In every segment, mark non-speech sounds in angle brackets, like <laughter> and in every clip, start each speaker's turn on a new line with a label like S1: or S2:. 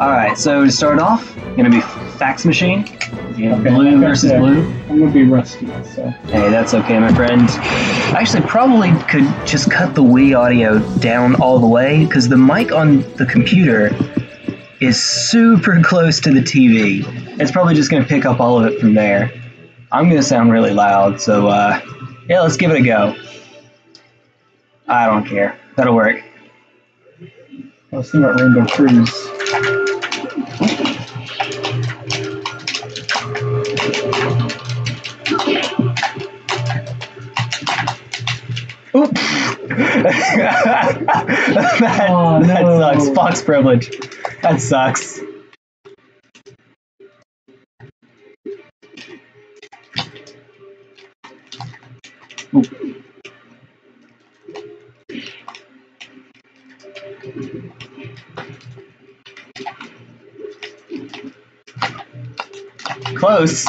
S1: Alright, so to start off, gonna be fax machine.
S2: Okay,
S1: blue versus blue.
S2: I'm gonna be rusty, so
S1: Hey, that's okay, my friend. I actually probably could just cut the Wii audio down all the way because the mic on the computer is super <laughs> close to the TV. It's probably just going to pick up all of it from there. I'm going to sound really loud, so uh, yeah, let's give it a go. I don't care. That'll work.
S2: Was thinking about Rainbow Cruise.
S1: Oop! <laughs> that,
S2: Oh,
S1: that sucks. Fox privilege. That sucks. Close.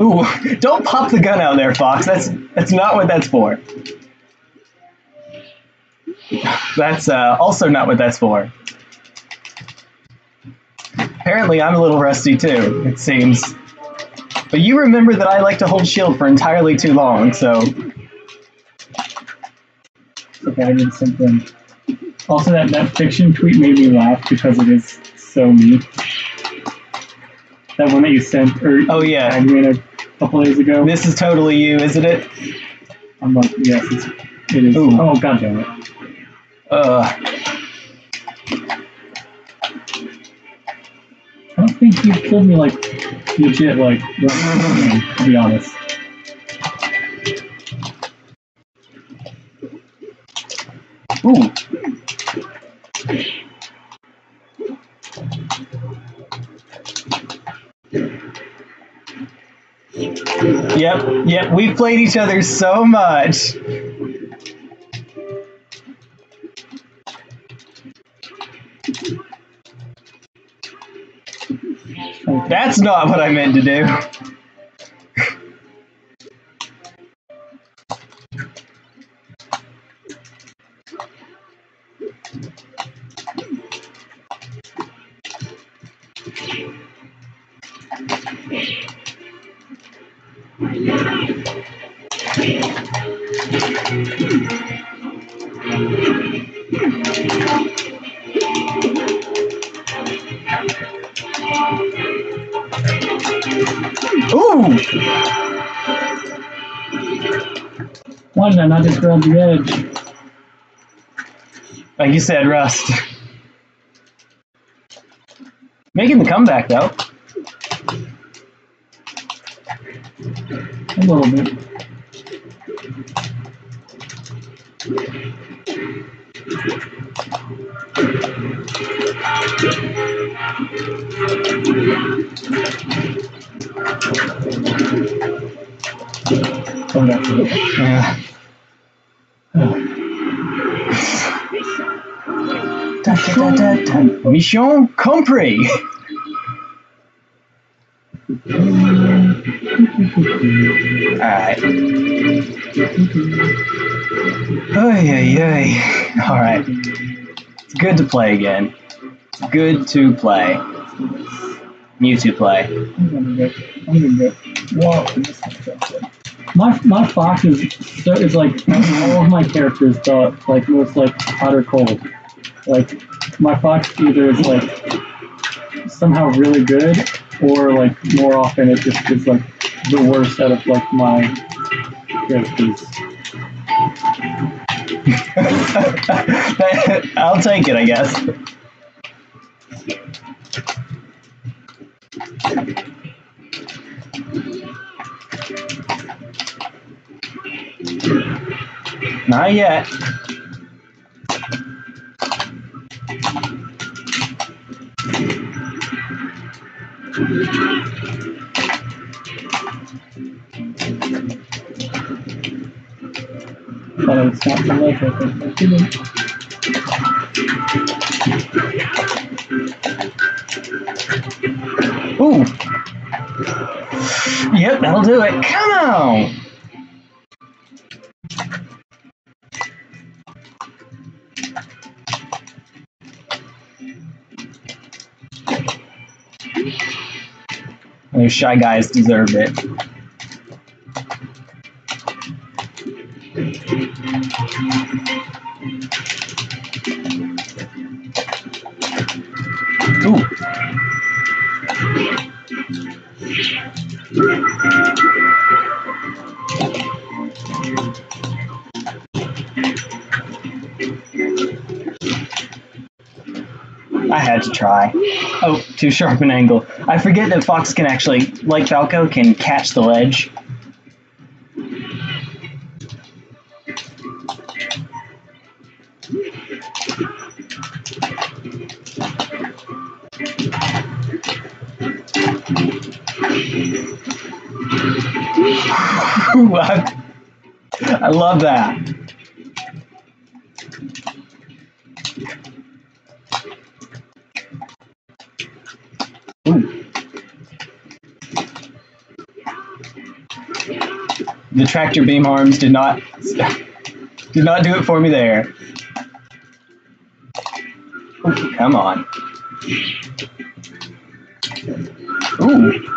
S1: Ooh, don't pop the gun out there, Fox. That's that's not what that's for. That's uh, also not what that's for. Apparently, I'm a little rusty too. It seems. But you remember that I like to hold shield for entirely too long, so
S2: okay, I did something. Also, that, that fiction tweet made me laugh because it is so me. That one that you sent, or
S1: oh yeah,
S2: me in a couple days ago.
S1: this is totally you, isn't it?
S2: I'm like, yes, it's, it is.
S1: Ooh.
S2: Oh, god damn it.
S1: Uh,
S2: I don't think you killed me like legit, like, <laughs> to be honest.
S1: Yep, yep, we played each other so much. That's not what I meant to do.
S2: Why did I just grab the edge?
S1: Like you said, Rust. Making the comeback though.
S2: A little bit. Come back to it.
S1: Yeah. Da, da, da. Mission compris. Alright. Ay, ay, ay. Alright. It's good to play again. Good to play. You to play.
S2: I'm gonna. I'm gonna! My my fox is is like all of my characters the like most like hot or cold. Like my fox either is like somehow really good or like more often it just is like the worst out of like my characters. <laughs>
S1: I'll take it, I guess. Not yet.
S2: But it's not the ledge I think.
S1: Ooh. Yep, that'll do it. Come on. Those shy guys deserve it. Try. Oh, too sharp an angle. I forget that Fox can actually, like Falco, can catch the ledge. Ooh, <laughs> I, I love that. Tractor beam arms did not did not do it for me there. Ooh, come on. Ooh.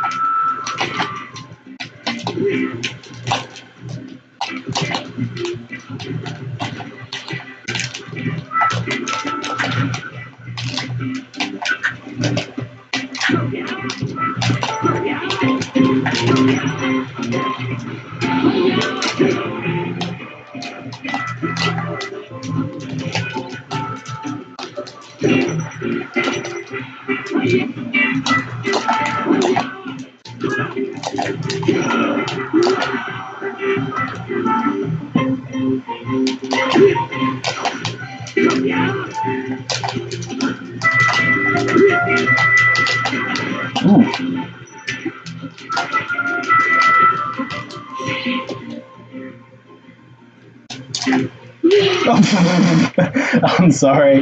S1: Sorry.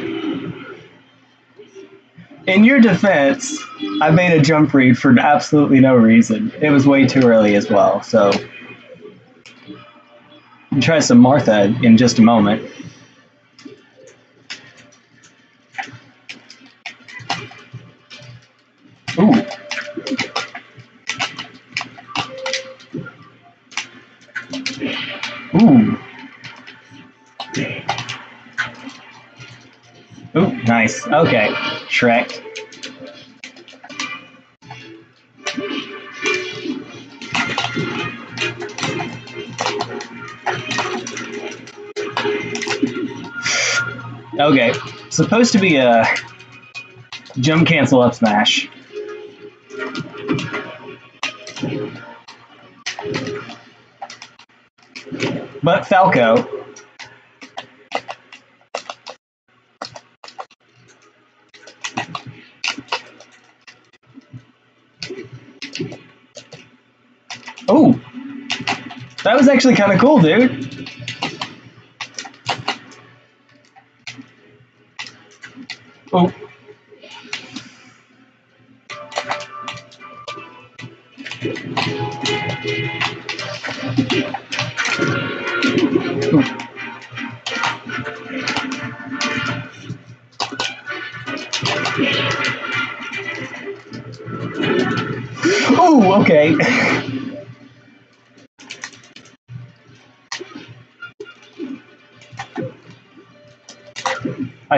S1: In your defense, I made a jump read for absolutely no reason. It was way too early as well, so. I'll try some Martha in just a moment. Nice. Okay, Shrek. Okay, supposed to be a jump cancel up smash. But Falco Oh, that was actually kind of cool, dude.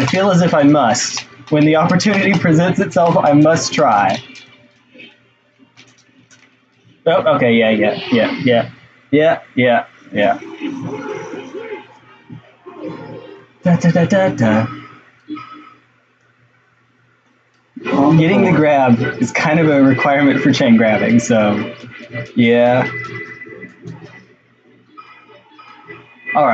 S1: Feel as if I must. When the opportunity presents itself, I must try. Oh, okay, yeah, yeah, yeah, yeah, yeah, yeah, yeah. Da da da da da. Getting the grab is kind of a requirement for chain grabbing, so yeah. All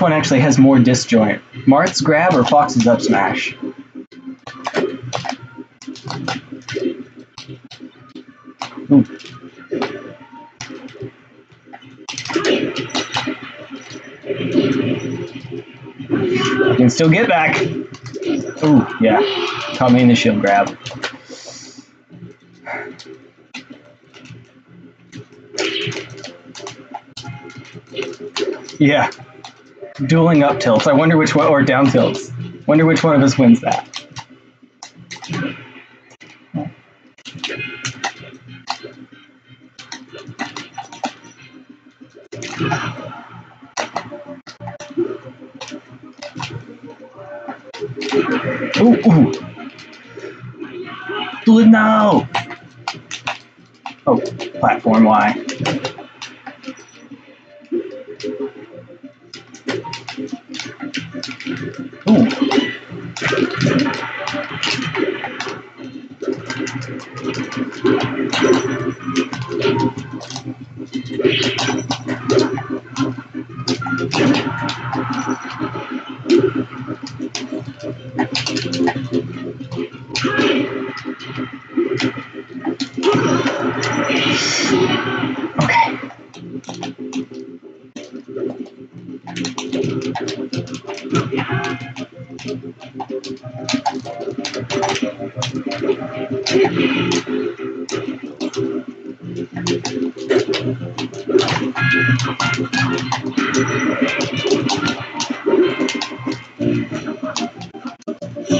S1: which one actually has more disjoint. Marth's grab or Fox's up smash? Ooh. I can still get back. Ooh, yeah. Caught me in the shield grab. Yeah. Dueling up tilts. I wonder which one, or down tilts. Wonder which one of us wins that. Ooh, ooh. Do it now! Oh, platform Y.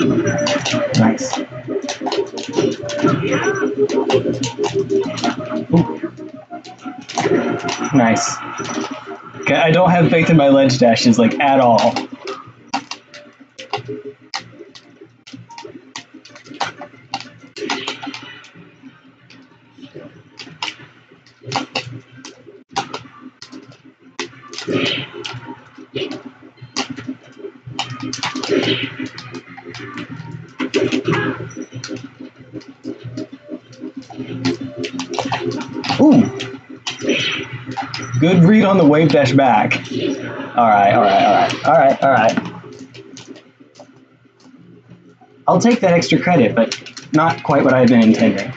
S1: Nice. Ooh. Nice. Okay, I don't have faith in my ledge dashes like at all. Good read on the wave dash back. Alright, alright, alright, alright, alright. I'll take that extra credit, but not quite what I had been intending.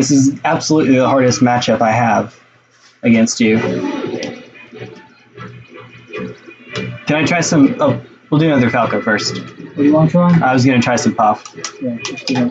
S1: This is absolutely the hardest matchup I have against you. Can I try some? Oh, we'll do another Falco first.
S2: What do you want to try?
S1: I was gonna try some Puff.
S2: Yeah,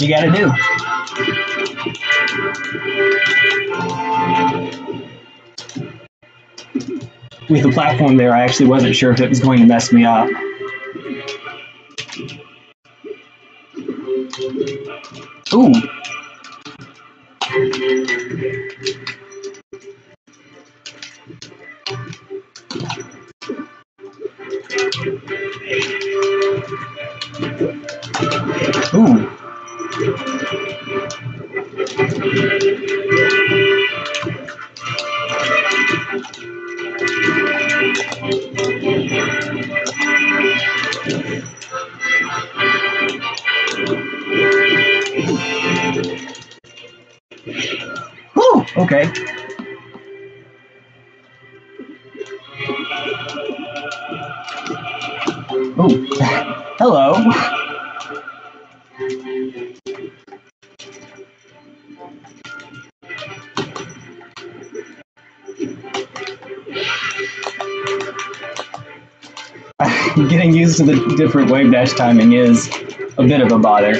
S1: you gotta do. With the platform there, I actually wasn't sure if it was going to mess me up. Ooh. Okay. Ooh. Hello. <laughs> Getting used to the different wave dash timing is a bit of a bother.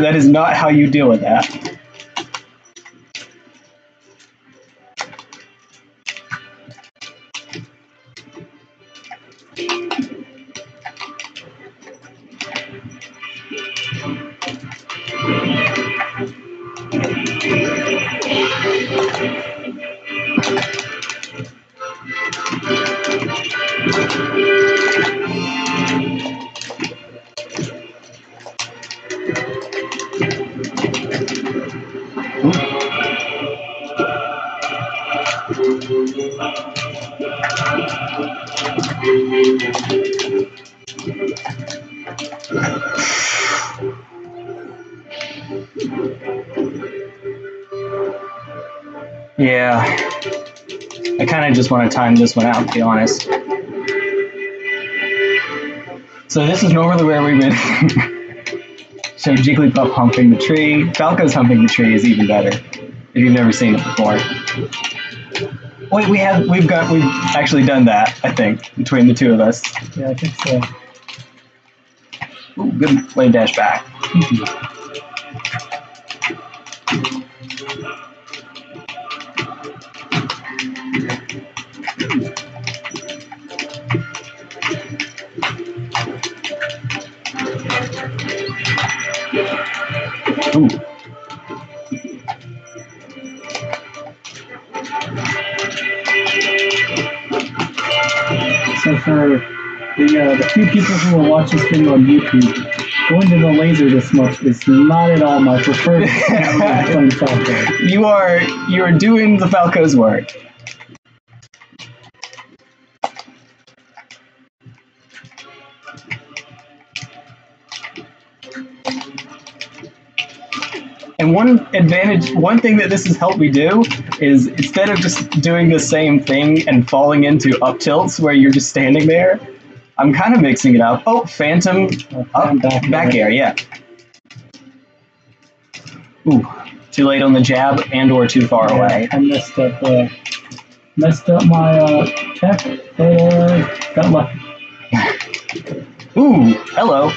S1: That is not how you deal with that. Of just want to time this one out, to be honest. So this is normally where we would <laughs> show Jigglypuff humping the tree. Falco's humping the tree is even better if you've never seen it before. Wait, we have we've got we've actually done that. I think between the two of us.
S2: Yeah, I think so.
S1: Ooh, good wave dash back. <laughs>
S2: few people who will watch this video on YouTube, going to the laser this much is not at all my preferred <laughs> playing Falco.
S1: You are you are doing the Falco's work. And one advantage, one thing that this has helped me do is instead of just doing the same thing and falling into up tilts where you're just standing there, I'm kind of mixing it up. Oh, Phantom up,
S2: back,
S1: back air, yeah. Ooh, too late on the jab and or too far away.
S2: I messed up. Uh, messed up my uh, tech, but uh, got lucky. <laughs>
S1: Ooh, hello.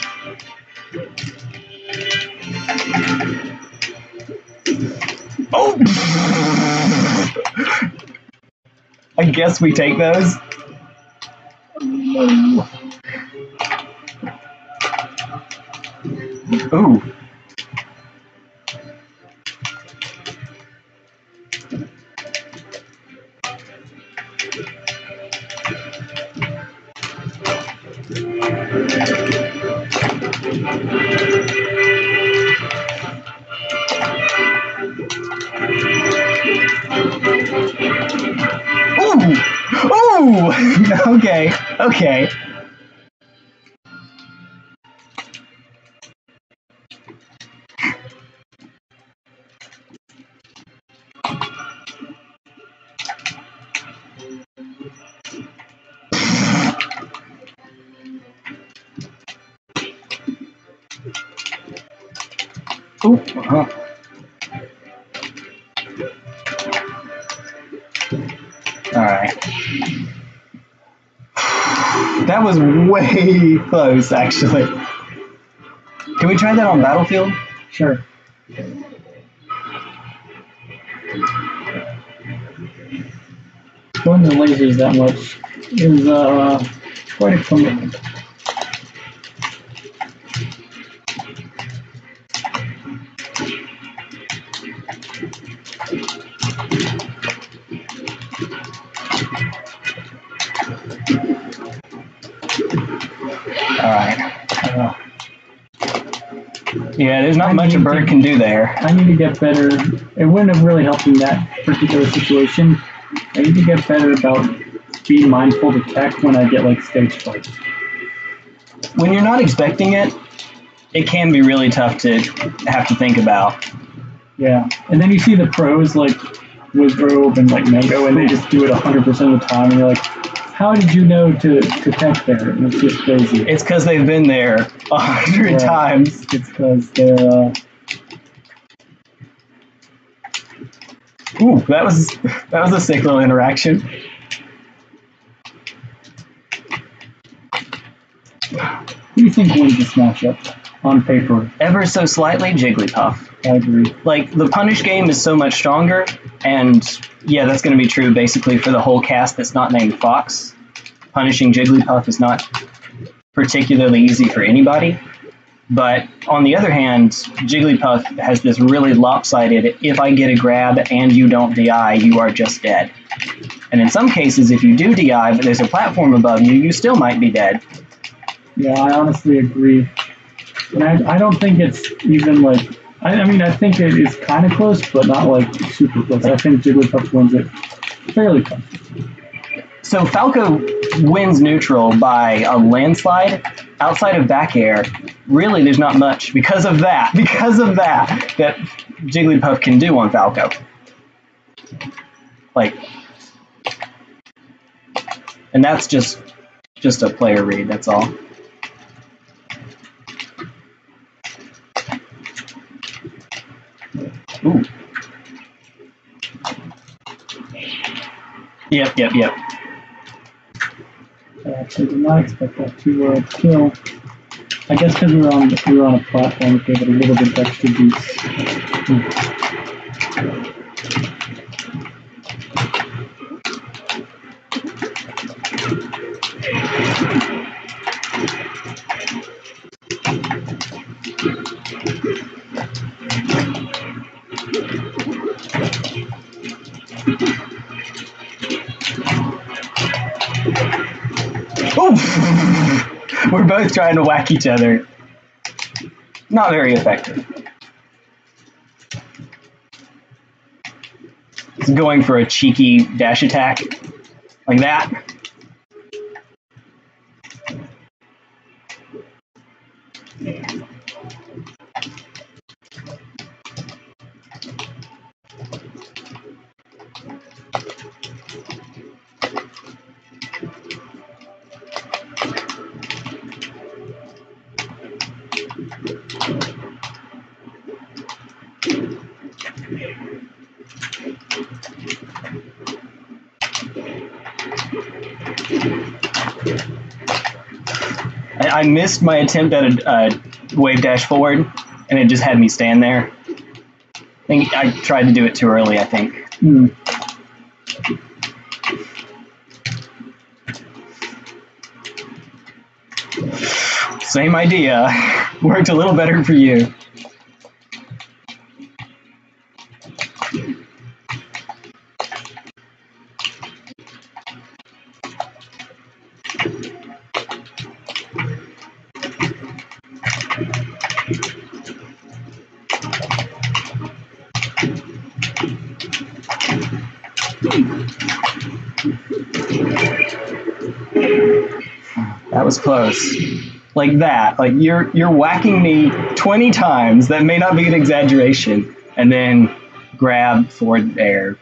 S1: Oh! <laughs> I guess we take those. Ooh. Ooh! <laughs> Okay, okay. Ooh, uh-huh. Alright. That was way <laughs> close, actually. Can we try that on Battlefield?
S2: Sure. Going to lasers that much is uh, quite a commitment.
S1: Yeah, there's not
S2: I
S1: much a bird
S2: to-
S1: can do there.
S2: I need to get better. It wouldn't have really helped in that particular situation. I need to get better about being mindful to tech when I get like stage fright.
S1: When you're not expecting it, it can be really tough to have to think about.
S2: Yeah, and then you see the pros like Wizzrobe and like Mango, and they <laughs> just do it 100% of the time, and you're like, how did you know to, to tech there? It's just crazy.
S1: It's because they've been there a hundred
S2: Yeah.
S1: times.
S2: It's because they're, uh,
S1: Ooh, that was that was a sick little interaction.
S2: who do you think wins this matchup on paper?
S1: Ever so slightly, Jigglypuff.
S2: I agree.
S1: Like the punish game is so much stronger, and yeah, that's going to be true basically for the whole cast that's not named Fox. Punishing Jigglypuff is not particularly easy for anybody. But on the other hand, Jigglypuff has this really lopsided if I get a grab and you don't DI, you are just dead. And in some cases, if you do DI but there's a platform above you, you still might be dead.
S2: Yeah, I honestly agree. And I, I don't think it's even like, I, I mean, I think it is kind of close, but not like super close. I think Jigglypuff wins it fairly close.
S1: So Falco wins neutral by a landslide. Outside of back air, really there's not much because of that. <laughs> Because of that, that Jigglypuff can do on Falco. Like, and that's just just a player read. That's all. Ooh. Yep, yep, yep.
S2: I actually did not expect that to uh, kill. I guess because we were on we were on a platform, it gave it a little bit of extra boost. <laughs>
S1: We're both trying to whack each other. Not very effective. It's going for a cheeky dash attack. Like that. I, I missed my attempt at a uh, wave dash forward, and it just had me stand there. I think I tried to do it too early. I think.
S2: Hmm.
S1: Same idea. <laughs> Worked a little better for you. Like that. Like you're you're whacking me 20 times. That may not be an exaggeration. And then grab forward air.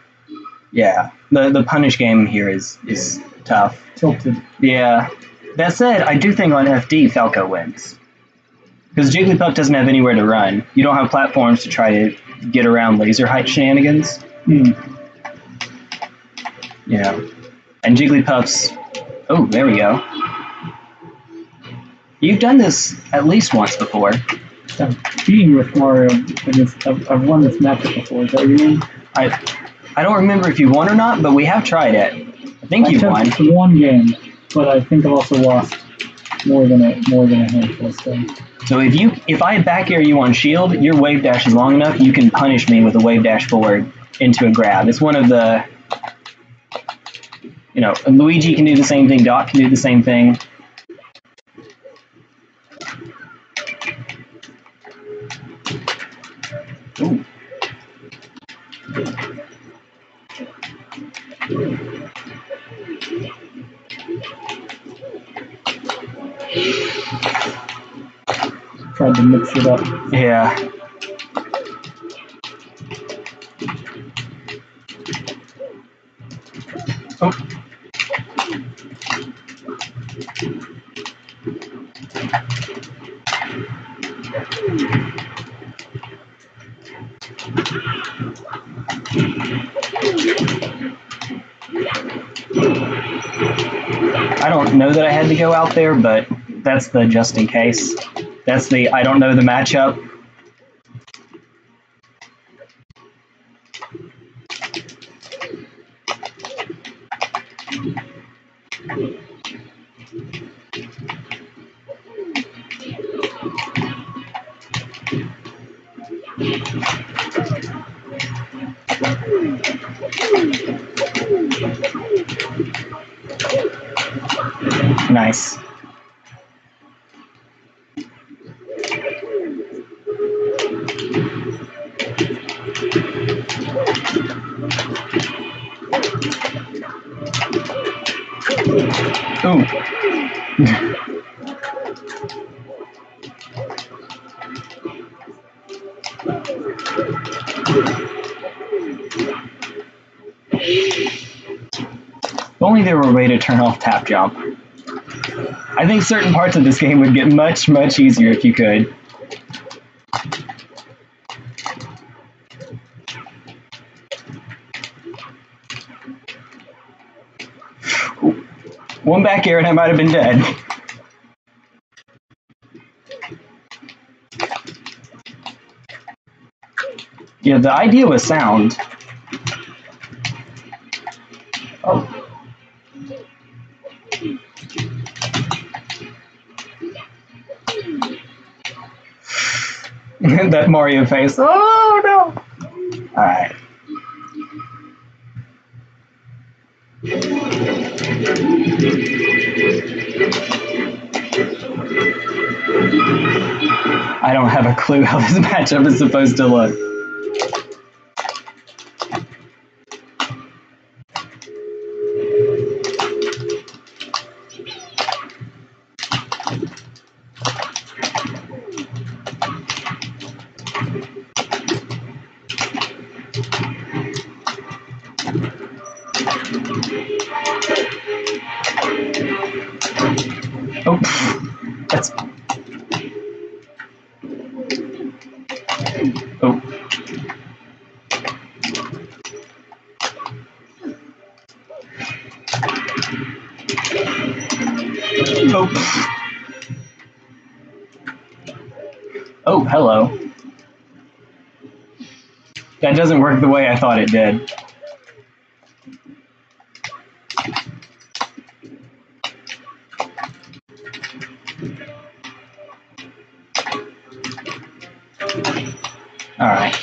S1: Yeah. The the punish game here is is tough.
S2: Tilted.
S1: Yeah. That said, I do think on FD Falco wins. Because Jigglypuff doesn't have anywhere to run. You don't have platforms to try to get around laser height shenanigans.
S2: Hmm.
S1: Yeah. And Jigglypuff's. Oh, there we go. You've done this at least once before.
S2: I'm beating with Mario. I've, I've won this matchup before. Is that what you mean?
S1: I I don't remember if you won or not, but we have tried it. I think
S2: I
S1: you won.
S2: one game, but I think I've also lost more than a more than a handful. So
S1: So if you if I back air you on shield, your wave dash is long enough, you can punish me with a wave dash forward into a grab. It's one of the you know, Luigi can do the same thing, Doc can do the same thing.
S2: To mix it up.
S1: Yeah. Oh. I don't know that I had to go out there, but that's the just in case. That's the I don't know the matchup. I think certain parts of this game would get much, much easier if you could. One back air and I might have been dead. Yeah, the idea was sound. Oh. <laughs> that Mario face. Oh no! Alright. I don't have a clue how this <laughs> matchup is supposed to look. Doesn't work the way I thought it did. Alright.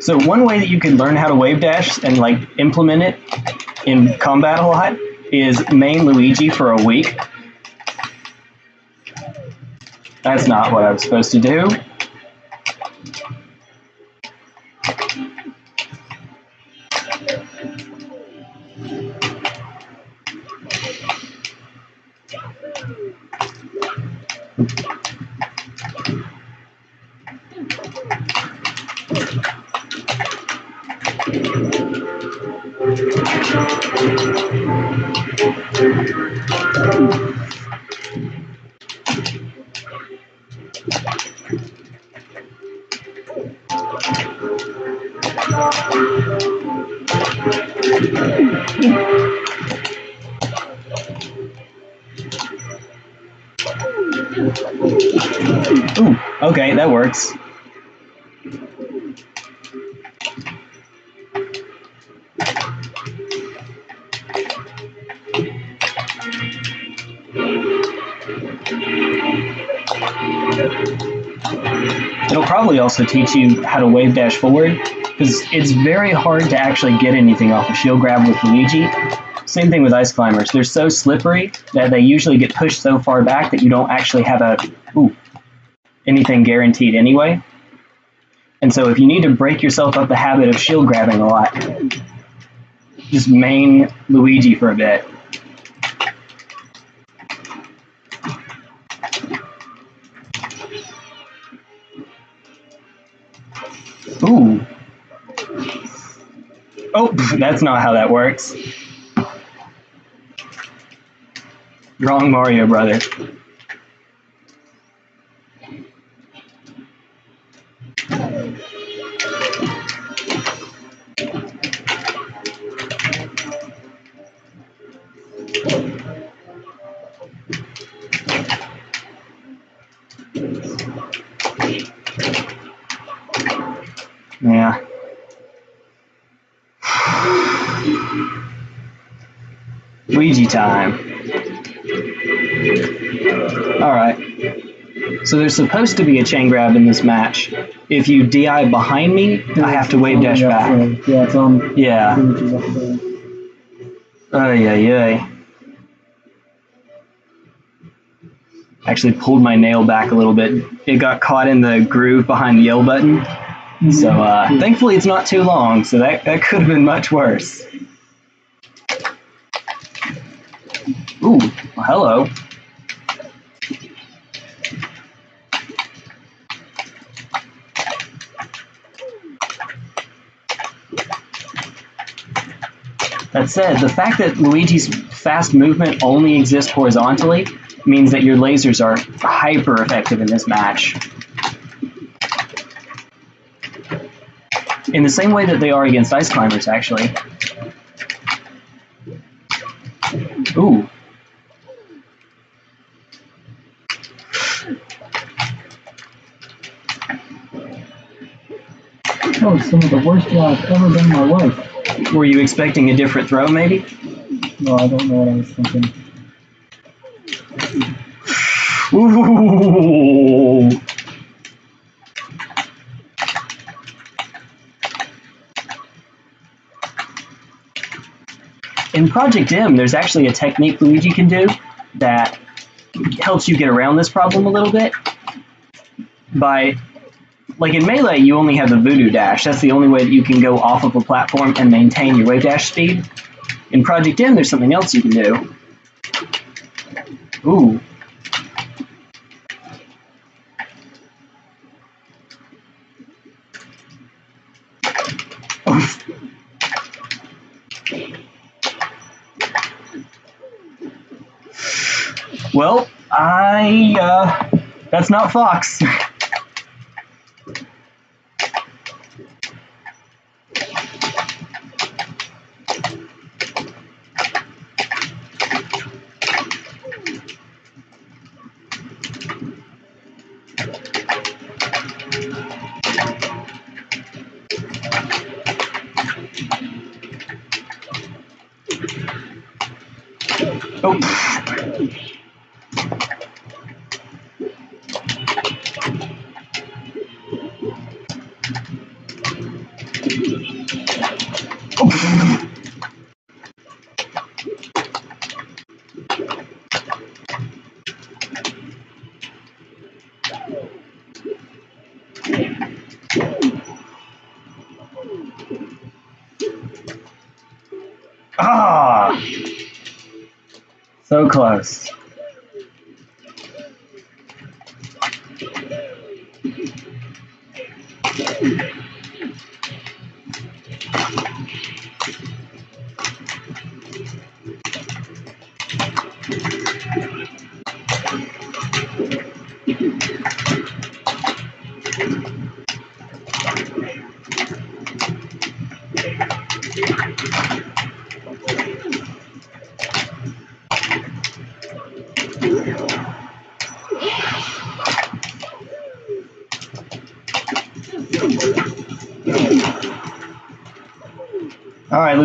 S1: So one way that you can learn how to wave dash and like implement it in combat a lot is main Luigi for a week. That's not what I was supposed to do. Also teach you how to wave dash forward, because it's very hard to actually get anything off a shield grab with Luigi. Same thing with ice climbers. They're so slippery that they usually get pushed so far back that you don't actually have a ooh, anything guaranteed anyway. And so if you need to break yourself up the habit of shield grabbing a lot, just main Luigi for a bit. That's not how that works. Wrong Mario brother. So there's supposed to be a chain grab in this match. If you DI behind me, I have to wave dash back.
S2: Yeah, it's on.
S1: Yeah.
S2: Luigi's up there.
S1: Ay, ay, ay. Actually pulled my nail back a little bit. It got caught in the groove behind the yell button. So uh, thankfully it's not too long, so that, that could have been much worse. Ooh, well, hello. That said, the fact that Luigi's fast movement only exists horizontally means that your lasers are hyper effective in this match. In the same way that they are against ice climbers, actually. Ooh.
S2: That was some of the worst job I've ever done in my life.
S1: Were you expecting a different throw, maybe?
S2: No, I don't know what I was thinking.
S1: Ooh. In Project M, there's actually a technique Luigi can do that helps you get around this problem a little bit. By, like in Melee, you only have the Voodoo Dash. That's the only way that you can go off of a platform and maintain your wave dash speed. In Project M, there's something else you can do. Ooh. <laughs> Well, I, uh, that's not Fox. <laughs>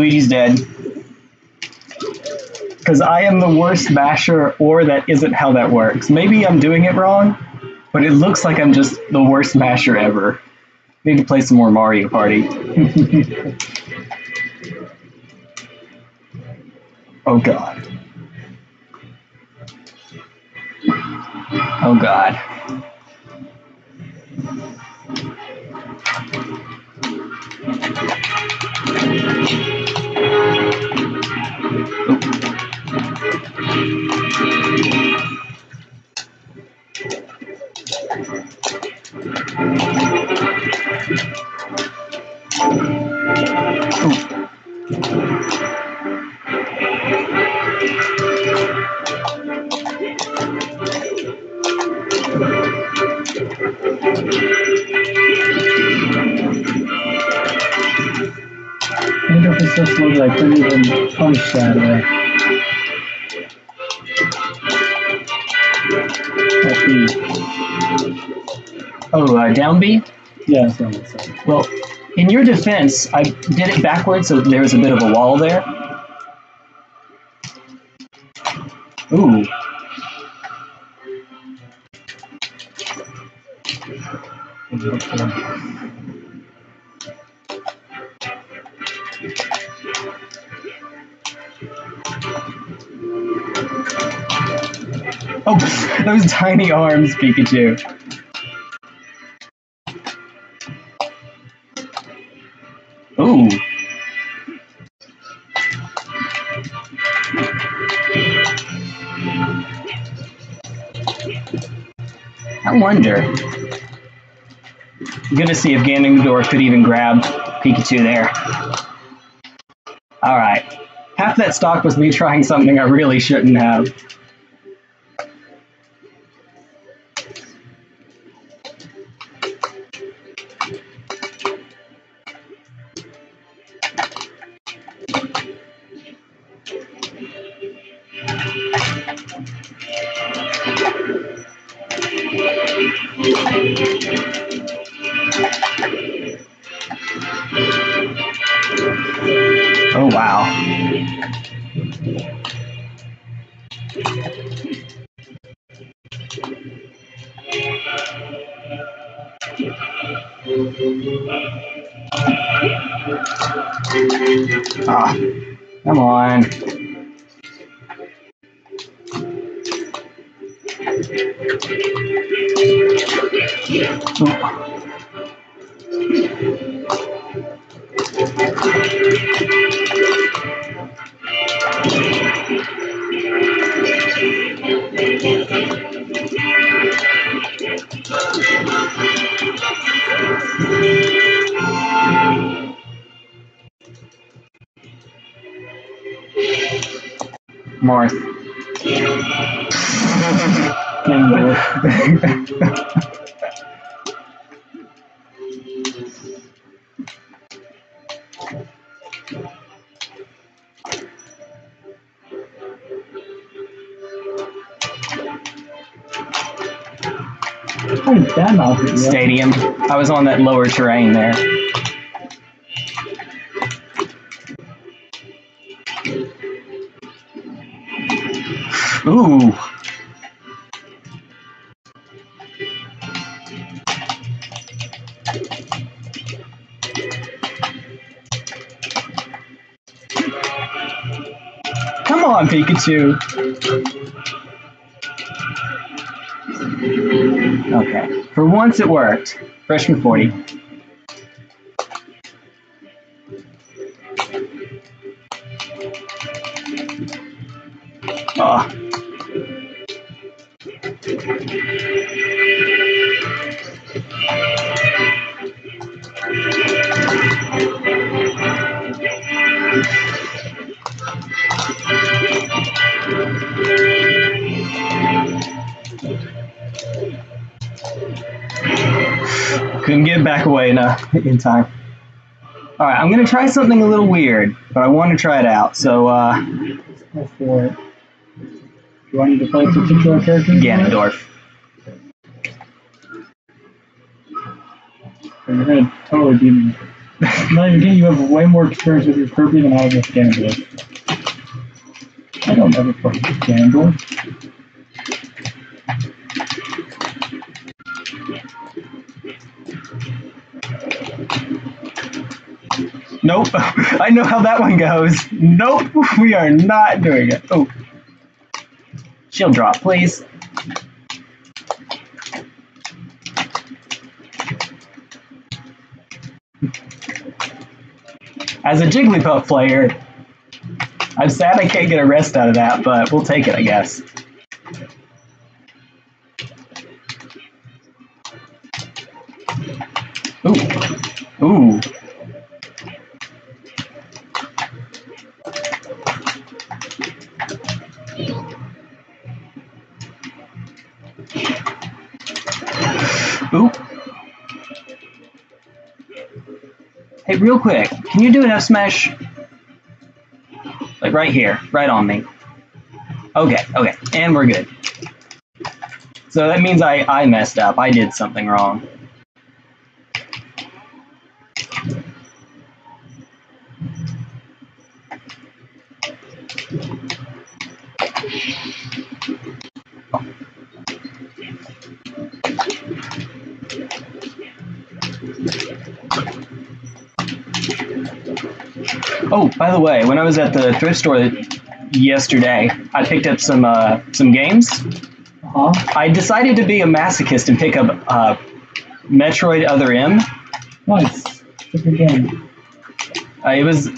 S1: Luigi's dead. Because I am the worst basher, or that isn't how that works. Maybe I'm doing it wrong, but it looks like I'm just the worst masher ever. Need to play some more Mario Party. <laughs> oh god.
S2: Even punch that way. That B.
S1: Oh, uh, down B?
S2: Yeah, that's what I'm.
S1: Well, in your defense, I did it backwards, so there was a bit of a wall there. Ooh. <laughs> those tiny arms, Pikachu. Ooh. I wonder. I'm gonna see if Ganondorf could even grab Pikachu there. Alright. Half that stock was me trying something I really shouldn't have. Lower terrain there. Ooh. Come on, Pikachu. Okay. For once it worked. Freshman 40. Ah. couldn't back away enough in time. All right, I'm gonna try something a little weird, but I want to try it out. So, uh,
S2: Go for it. Do I need to play a particular character?
S1: Ganondorf.
S2: You're gonna totally beat me. Not even kidding, you have way more experience with your Kirby than I have with Ganondorf. I don't ever play Ganondorf.
S1: Nope. <laughs> I know how that one goes. Nope. <laughs> We are not doing it. Oh. Shield drop, please. As a Jigglypuff player, I'm sad I can't get a rest out of that, but we'll take it, I guess. Real quick, can you do an F smash? Like right here, right on me. Okay, okay, and we're good. So that means I, I messed up. I did something wrong. Way, when I was at the thrift store yesterday, I picked up some uh, some games.
S2: Uh-huh.
S1: I decided to be a masochist and pick up uh, Metroid Other M.
S2: Nice. Good game.
S1: Uh, it was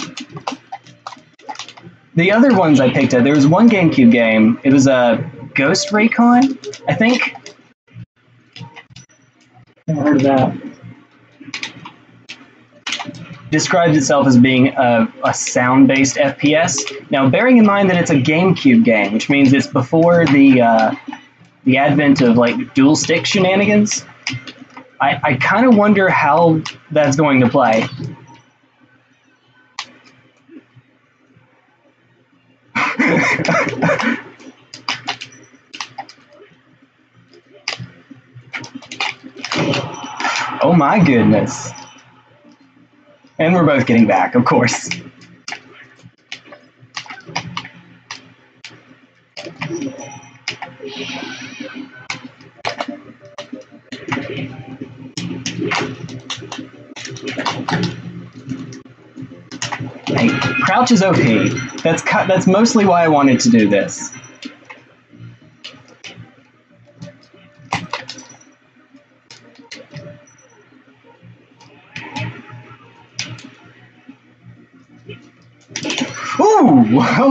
S1: the other ones I picked up. There was one GameCube game. It was a uh, Ghost Recon, I think.
S2: Never heard of that.
S1: Describes itself as being a, a sound-based FPS. Now, bearing in mind that it's a GameCube game, which means it's before the uh, the advent of like dual stick shenanigans, I, I kind of wonder how that's going to play. <laughs> oh my goodness. And we're both getting back, of course. Hey, crouch is okay. That's that's mostly why I wanted to do this.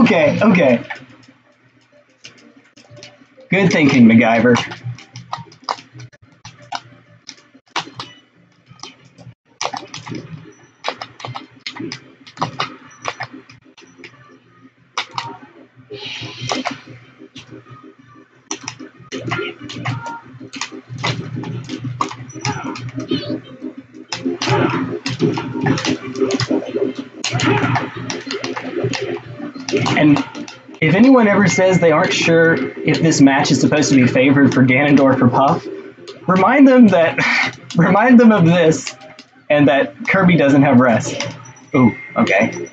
S1: Okay, okay. Good thinking, MacGyver. And if anyone ever says they aren't sure if this match is supposed to be favored for Ganondorf or Puff, remind them that <sighs> remind them of this and that Kirby doesn't have rest. Ooh, okay.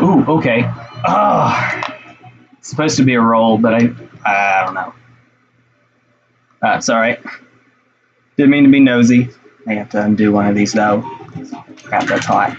S1: Ooh, okay. Ah, Supposed to be a roll, but I I don't know. Uh, it's. Didn't mean to be nosy. I have to undo one of these though. Crap, that's hot.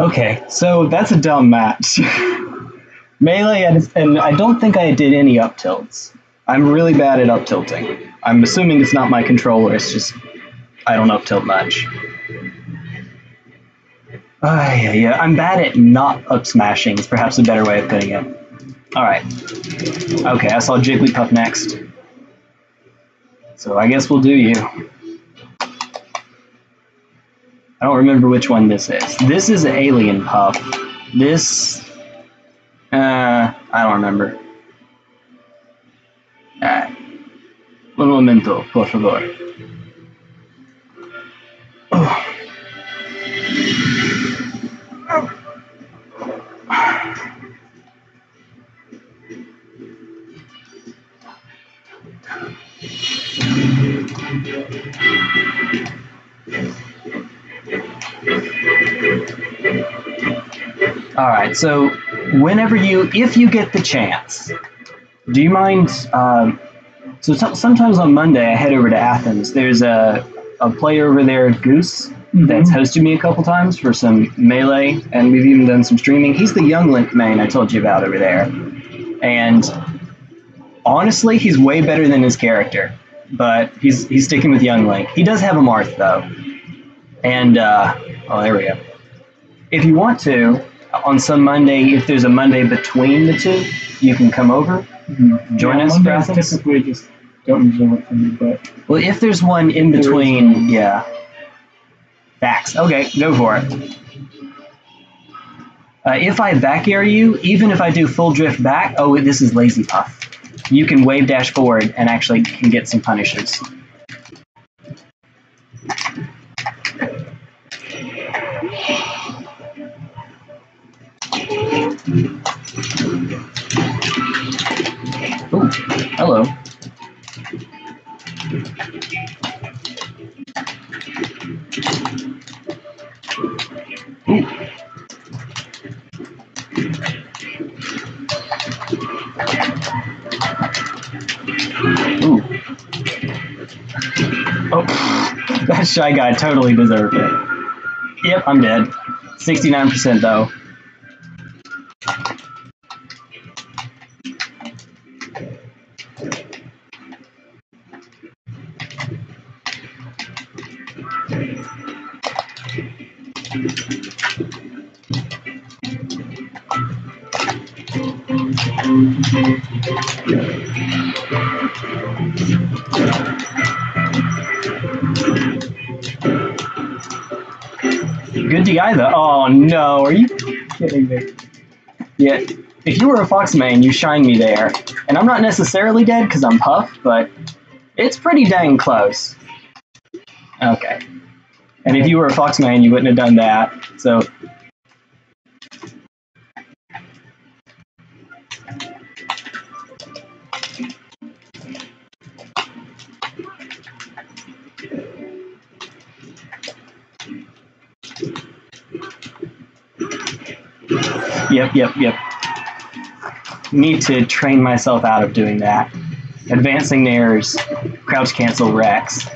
S1: Okay, so that's a dumb match. <laughs> Melee, and, I don't think I did any up tilts. I'm really bad at up tilting. I'm assuming it's not my controller, it's just I don't up tilt much. Ah, yeah, yeah. I'm bad at not up smashing, is perhaps a better way of putting it. Alright. Okay, I saw Jigglypuff next. So I guess we'll do you. I don't remember which one this is. This is an Alien Puff. This. Uh, I don't remember. Ah. Un momento, por favor. <sighs> All right. So, whenever you, if you get the chance, do you mind? Um, so sometimes on Monday I head over to Athens. There's a a player over there, Goose, that's hosted me a couple times for some melee, and we've even done some streaming. He's the Young Link main I told you about over there, and honestly, he's way better than his character. But he's he's sticking with Young Link. He does have a Marth though, and uh, oh, there we go. If you want to, on some Monday, if there's a Monday between the two, you can come over, join
S2: yeah,
S1: us for Athens.
S2: typically just don't usually work for me, but
S1: Well, if there's one in
S2: There
S1: between, yeah. Facts. Okay, go for it. Uh, if I back air you, even if I do full drift back, oh, this is lazy puff. You can wave dash forward and actually can get some punishes. Hello. Oh, <laughs> that shy guy totally deserved it. Yep, I'm dead. 69% though. Good DI though. Oh no, are you kidding me? Yeah, if you were a Fox man, you shine me there. And I'm not necessarily dead because I'm Puff, but it's pretty dang close. Okay. And if you were a Fox man, you wouldn't have done that. So. Yep, yep, yep. Need to train myself out of doing that. Advancing nairs, crouch cancel Rex.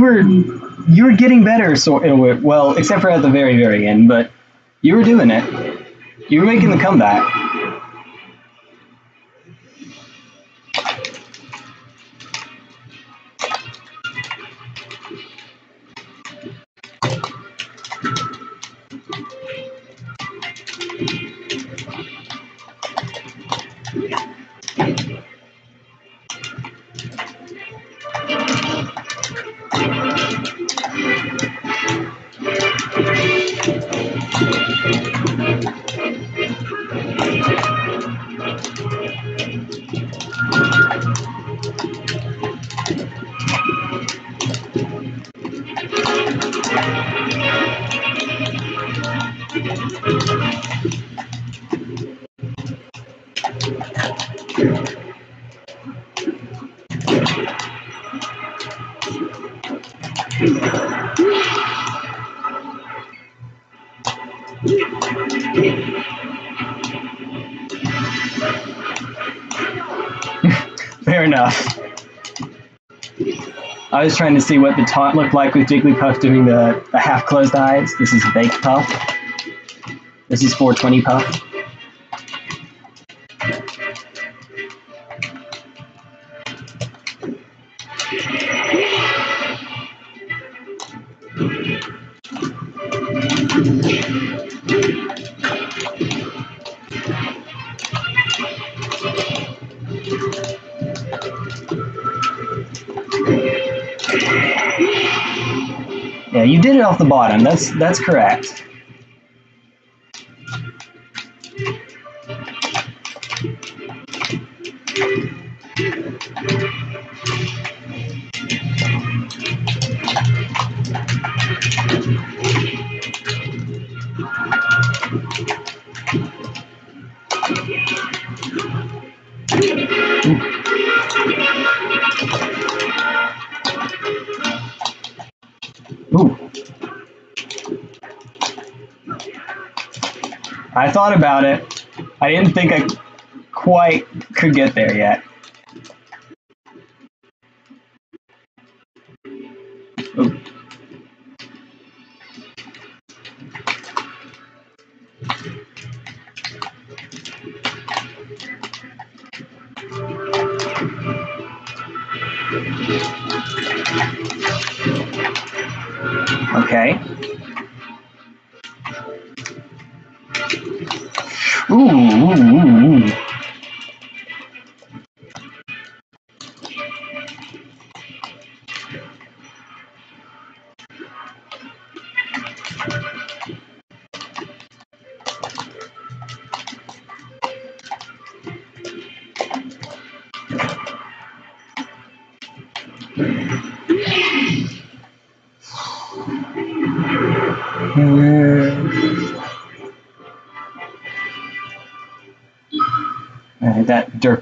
S1: You were you were getting better, in a. Uh, well, except for at the very very end, but you were doing it. You were making the comeback. I was trying to see what the taunt looked like with Jigglypuff doing the, the half closed eyes. This is Bake Puff. This is 420 Puff. The bottom. That's that's correct. Thought about it. I didn't think I quite could get there yet.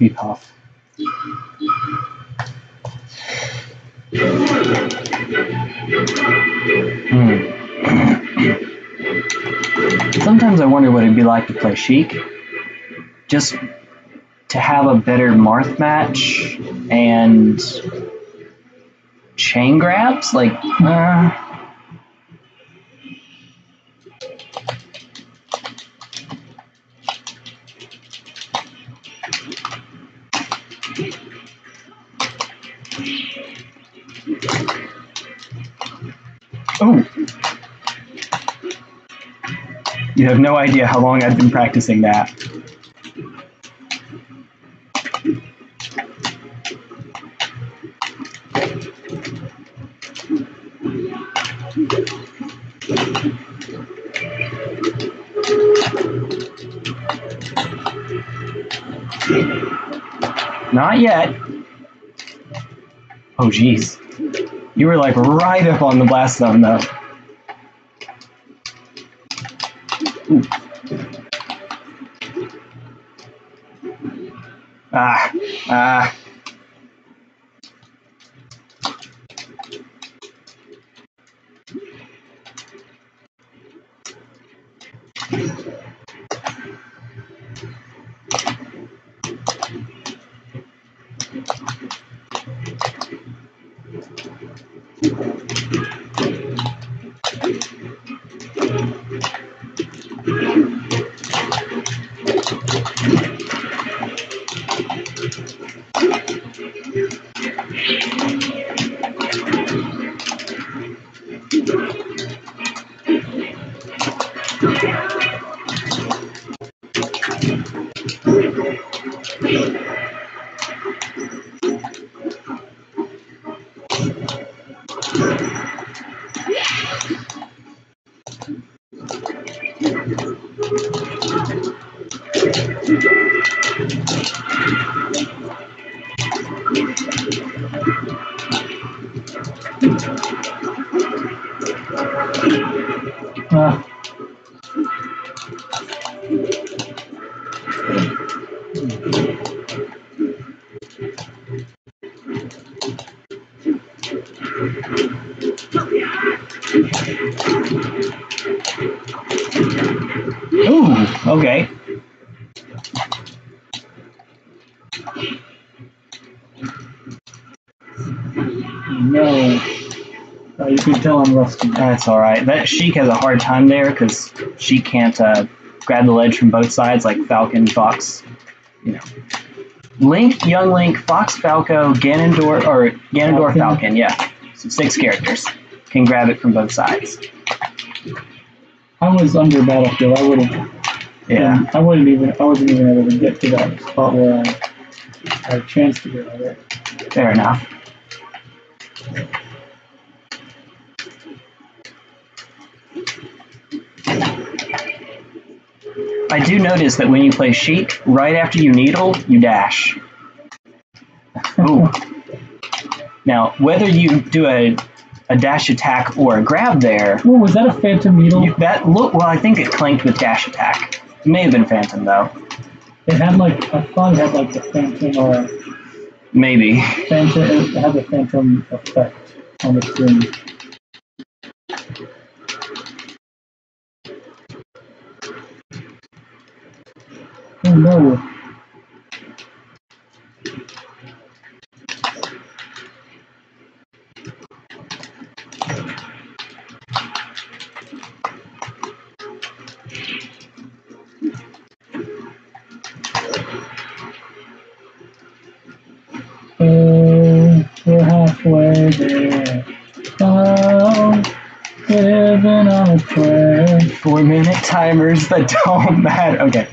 S1: Puff. Hmm. Sometimes I wonder what it'd be like to play Sheik. Just to have a better Marth match and chain grabs? Like, uh, You have no idea how long I've been practicing that. Not yet. Oh, jeez. You were like right up on the blast zone, though. Okay.
S2: no. Uh, you can tell I'm rusty.
S1: That's all right. That Sheik has a hard time there because she can't uh, grab the ledge from both sides like Falcon, Fox. You know, Link, Young Link, Fox, Falco, Ganondorf, or Ganondorf,
S2: Falcon.
S1: Falcon. Yeah, so six characters can grab it from both sides.
S2: I was under Battlefield. I would have.
S1: Yeah.
S2: I wouldn't even. I wasn't even able to get to that spot where I had a chance to get out of it.
S1: Fair enough. I do notice that when you play Sheik, right after you needle, you dash. Ooh. Now, whether you do a, a dash attack or a grab there,
S2: Oh, was that a Phantom Needle?
S1: you, that look well. I think it clanked with dash attack. It may have been Phantom though.
S2: It had like I thought it had like the Phantom or
S1: Maybe.
S2: Phantom. It had the Phantom effect on the screen. Oh no! Oh, we're halfway there. Oh, living on a prayer.
S1: Four minute timers that don't <laughs> matter. Okay.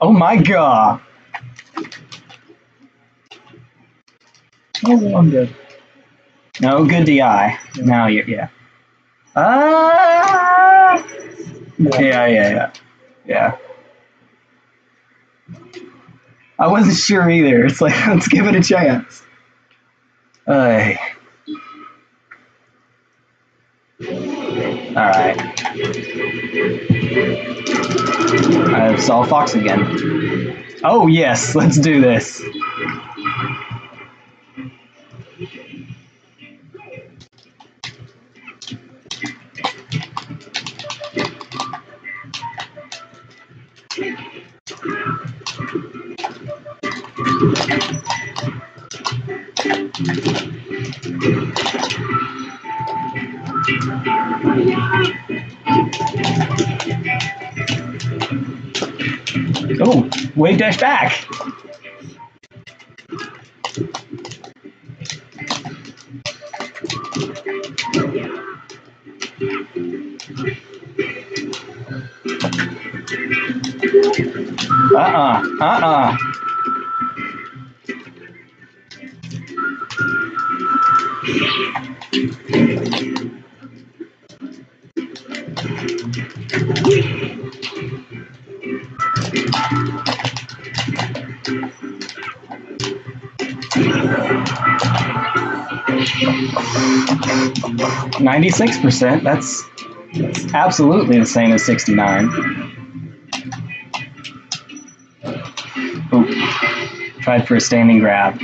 S1: Oh my god.
S2: Oh, I'm good.
S1: No good DI. Now you're yeah. Ah.
S2: Yeah.
S1: Yeah, yeah, yeah, yeah. I wasn't sure either. It's like <laughs> let's give it a chance. Ay. All right. I saw Fox again. Oh yes, let's do this. Oh, wave dash back. Uh-uh, uh-uh. Ninety-six percent. That's, that's absolutely the same as sixty-nine. Ooh. Tried for a standing grab.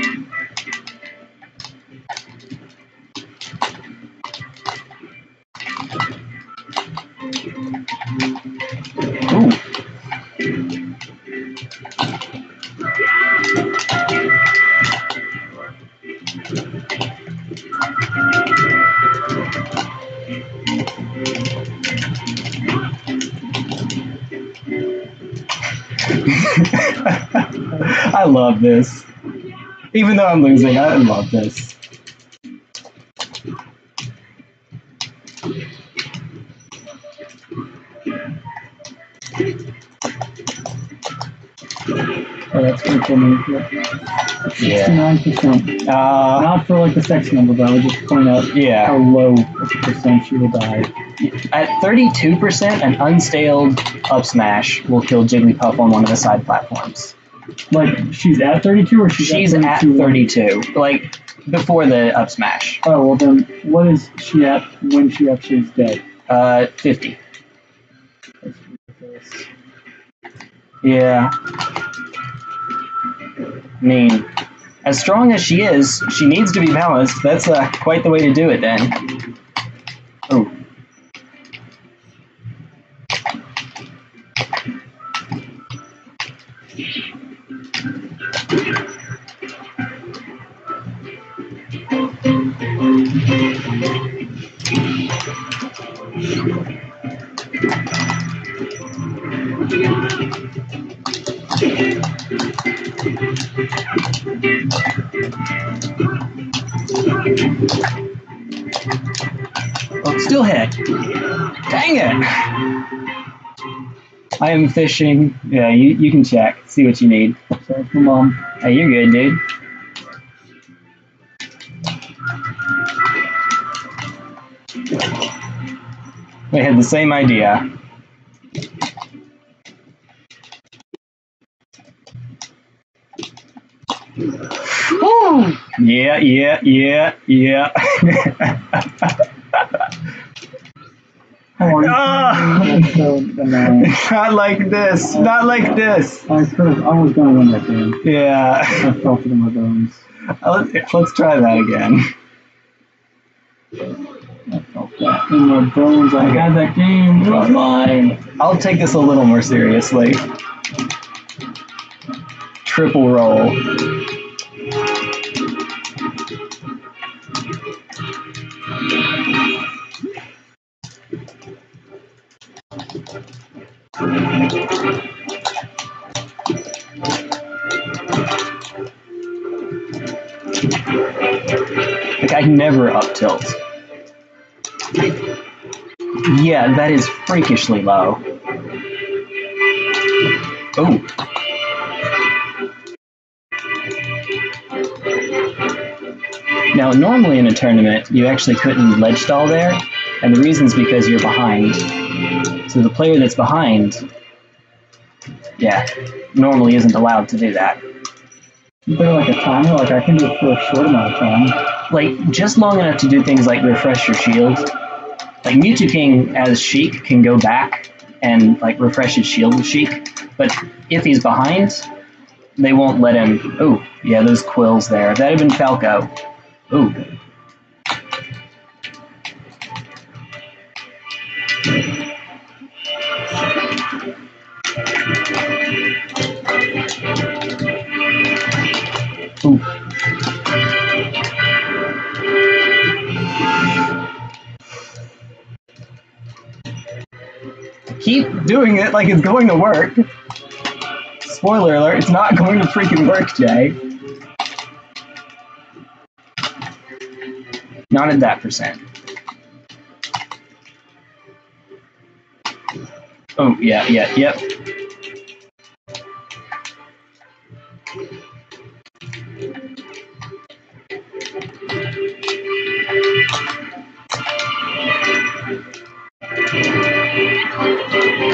S1: I love this. Even though I'm losing, I love this.
S2: Oh, that's good for me. Sixty-nine percent.
S1: Uh,
S2: Not for like the sex number, but I would just point out how low of a percent she will die.
S1: At 32%, an unstaled up smash will kill Jigglypuff on one of the side platforms.
S2: Like she's at thirty-two, or she's,
S1: She's
S2: at
S1: at
S2: 32?
S1: 32, like before the up smash.
S2: Oh well, then what is she at when she actually is dead?
S1: Uh, 50.
S2: That's ridiculous.
S1: Yeah. I mean, as strong as she is, she needs to be balanced. That's uh, quite the way to do it then. Oh, I am fishing. Yeah, you, you can check. See what you need.
S2: Sorry for mom.
S1: Hey, you're good, dude. We had the same idea. Woo! Yeah, yeah, yeah, yeah. <laughs>
S2: Oh,
S1: Ah!
S2: that's so.
S1: Not like this. Not like this.
S2: I could have. I was gonna win that game.
S1: Yeah.
S2: I felt it in my bones.
S1: Let's, let's try that again.
S2: I felt that in my bones. I had that game. It was mine.
S1: I'll take this a little more seriously. Triple roll. Like I never up tilt. Yeah, that is freakishly low. Oh. Now, normally in a tournament, you actually couldn't ledge stall there, and the reason is because you're behind. So the player that's behind, yeah, normally isn't allowed to do that.
S2: Is there like a timer? Like I can do it for a short amount of time.
S1: Like, just long enough to do things like refresh your shield. Like, Mew2King as Sheik can go back and, like, refresh his shield with Sheik, but if he's behind, they won't let him. Oh, yeah, those quills there. If that had been Falco. Ooh. Keep doing it like it's going to work. Spoiler alert, it's not going to freaking work, Jay. Not at that percent. Oh, yeah, yeah, yep. Yeah.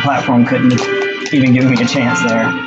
S1: Platform couldn't even give me a chance there.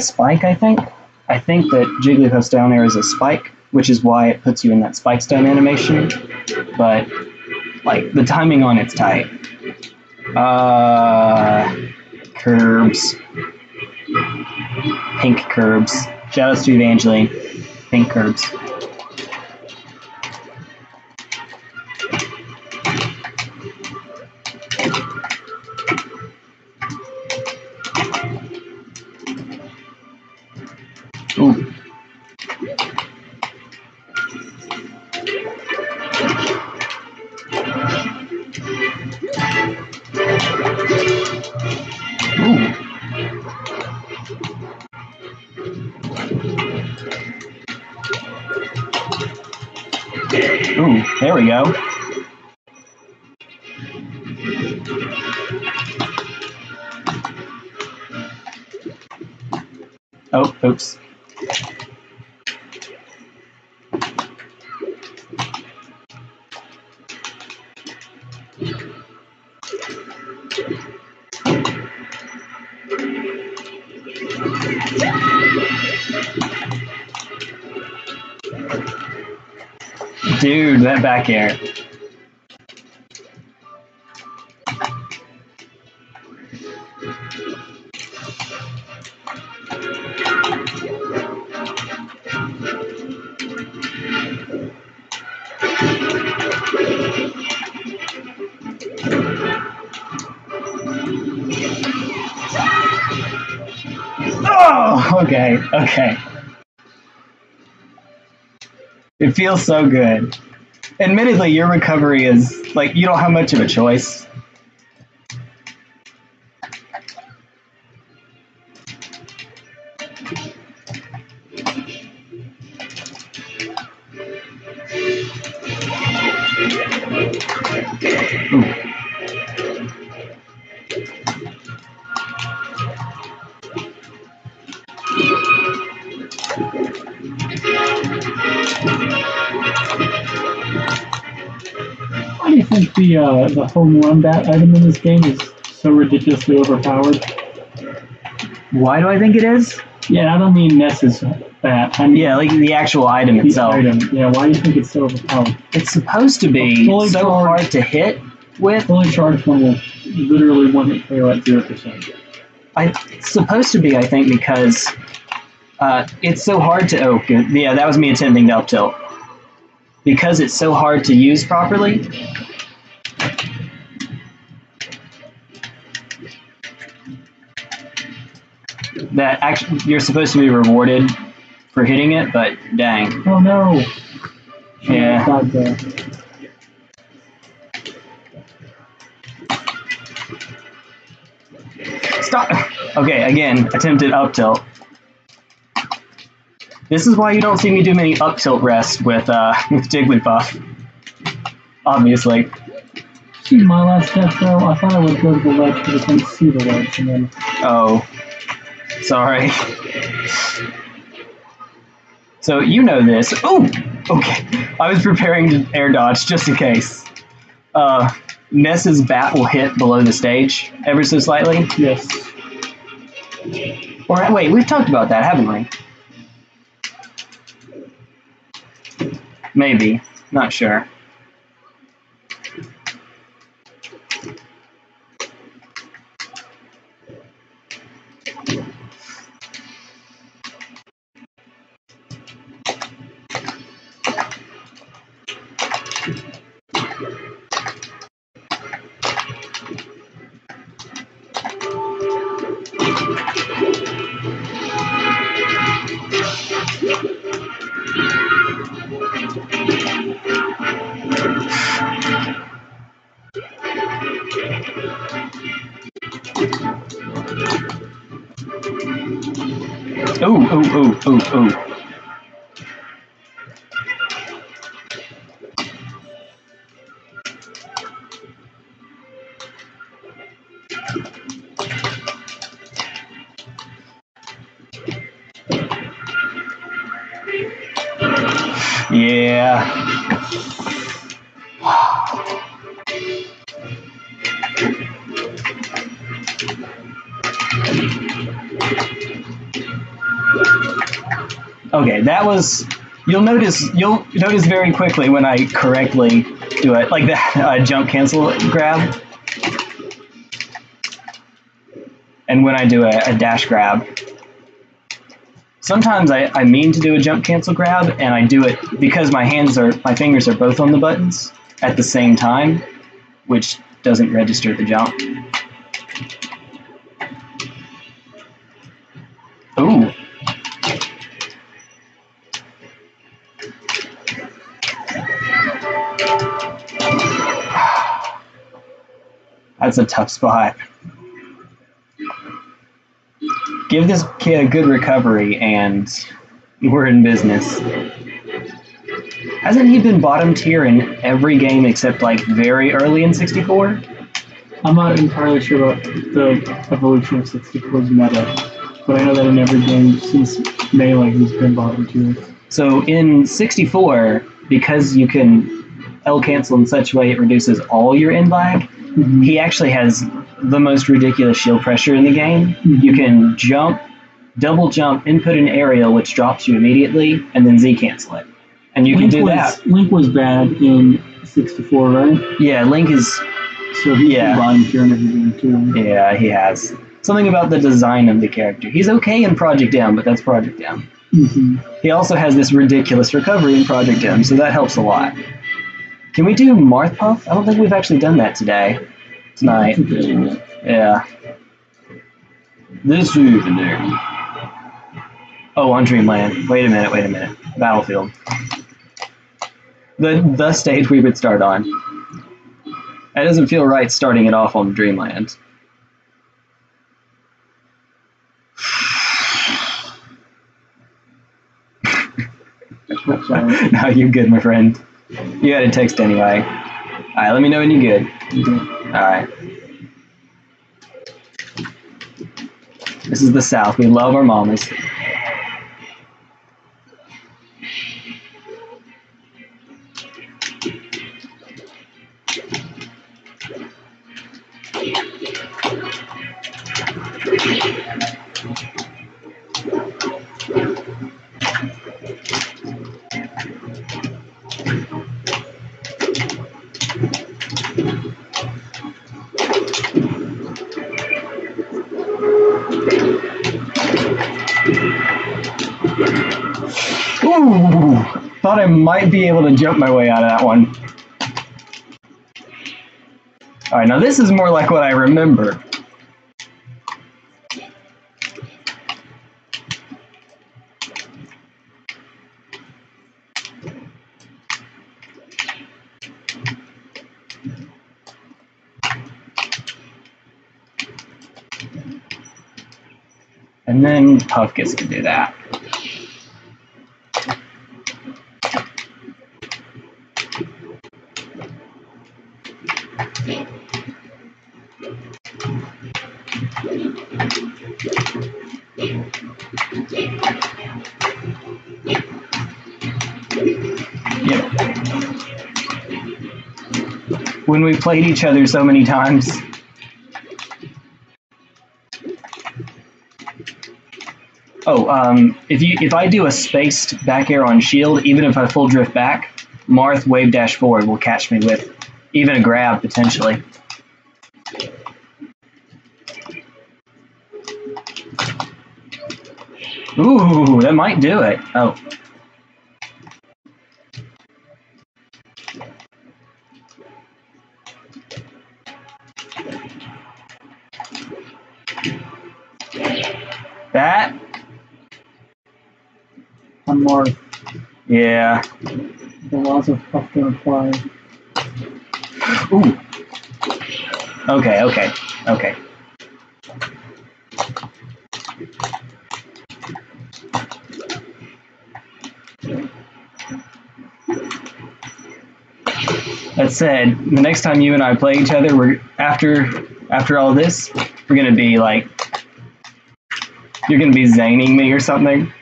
S1: A spike, I think. I think that Jigglypuff's down there is a spike, which is why it puts you in that spike stun animation. But, like, the timing on it's tight. Uh, curbs. Pink curbs. Shoutouts to Evangeline. Pink curbs. Back air. Oh, okay, okay. It feels so good. Admittedly, your recovery is like you don't have much of a choice. Ooh.
S2: Uh, the home run bat item in this game is so ridiculously overpowered?
S3: Why do I think it is?
S2: Yeah, I don't mean Ness's bat. I mean
S1: Yeah, like the actual item
S2: the
S1: itself.
S2: item. Yeah, why do you think it's so overpowered?
S1: It's supposed to be so
S2: charged.
S1: hard to hit with.
S2: Fully charged one will literally one hit KO at zero percent.
S1: I, it's supposed to be, I think, because uh, it's so hard to. Oh, good. Yeah, that was me attempting to up tilt. Because it's so hard to use properly. That actually, you're supposed to be rewarded for hitting it, but dang.
S2: Oh no!
S1: Yeah.
S2: Uh,
S1: Stop. Okay, again, attempted up tilt. This is why you don't see me do many up tilt rests with uh, <laughs> with Jigglypuff. Obviously.
S2: see my last step though. I thought I would go to the ledge, but I couldn't see the ledge, and then
S1: Oh, sorry. So you know this. Oh, okay. I was preparing to air dodge just in case. Uh, Ness's bat will hit below the stage ever so slightly.
S2: Yes.
S1: Or wait, we've talked about that, haven't we? Maybe. Not sure. You'll notice. You'll notice very quickly when I correctly do it, like the uh, jump cancel grab, and when I do a, a dash grab. Sometimes I, I mean to do a jump cancel grab, and I do it because my hands are my fingers are both on the buttons at the same time, which doesn't register the jump. That's a tough spot. Give this kid a good recovery, and we're in business. Hasn't he been bottom tier in every game except like very early in 64?
S2: I'm not entirely sure about the evolution of 64's meta, but I know that in every game since Melee, he's been bottom tier.
S1: So in 64, because you can L cancel in such a way it reduces all your in lag,
S2: Mhm.
S1: he actually has the most ridiculous shield pressure in the game. You can jump, double jump, input an aerial, which drops you immediately, and then Z cancel it. And you
S2: Link
S1: can do
S2: was,
S1: that.
S2: Link was bad in 64, right?
S1: Yeah, Link is.
S2: So he's
S1: Yeah.
S2: been bottom tier in every game too.
S1: Yeah, he has. Something about the design of the character. He's okay in Project M, but that's Project M.
S2: hmm
S1: He also has this ridiculous recovery in Project M, so that helps a lot. Can we do Marth Puff? I don't think we've actually done that today. Tonight. Yeah. This evening. Oh, on Dreamland. Wait a minute, wait a minute. Battlefield. The the stage we would start on. That doesn't feel right starting it off on Dreamland. <laughs> now you're good, my friend. You had a text anyway. Alright, let me know when you're good. Alright. This is the South. We love our mamas. Thought I might be able to jump my way out of that one. All right, now this is more like what I remember. And then Puff gets to do that. When we played each other so many times. Oh, um, if you if I do a spaced back air on shield, even if I full drift back, Marth wave dash forward will catch me with even a grab potentially. Ooh, that might do it. Oh. Yeah.
S2: the laws of don't apply.
S1: Ooh. Okay, okay, okay. That said, the next time you and I play each other, we're after after all this, we're gonna be like you're gonna be zaning me or something.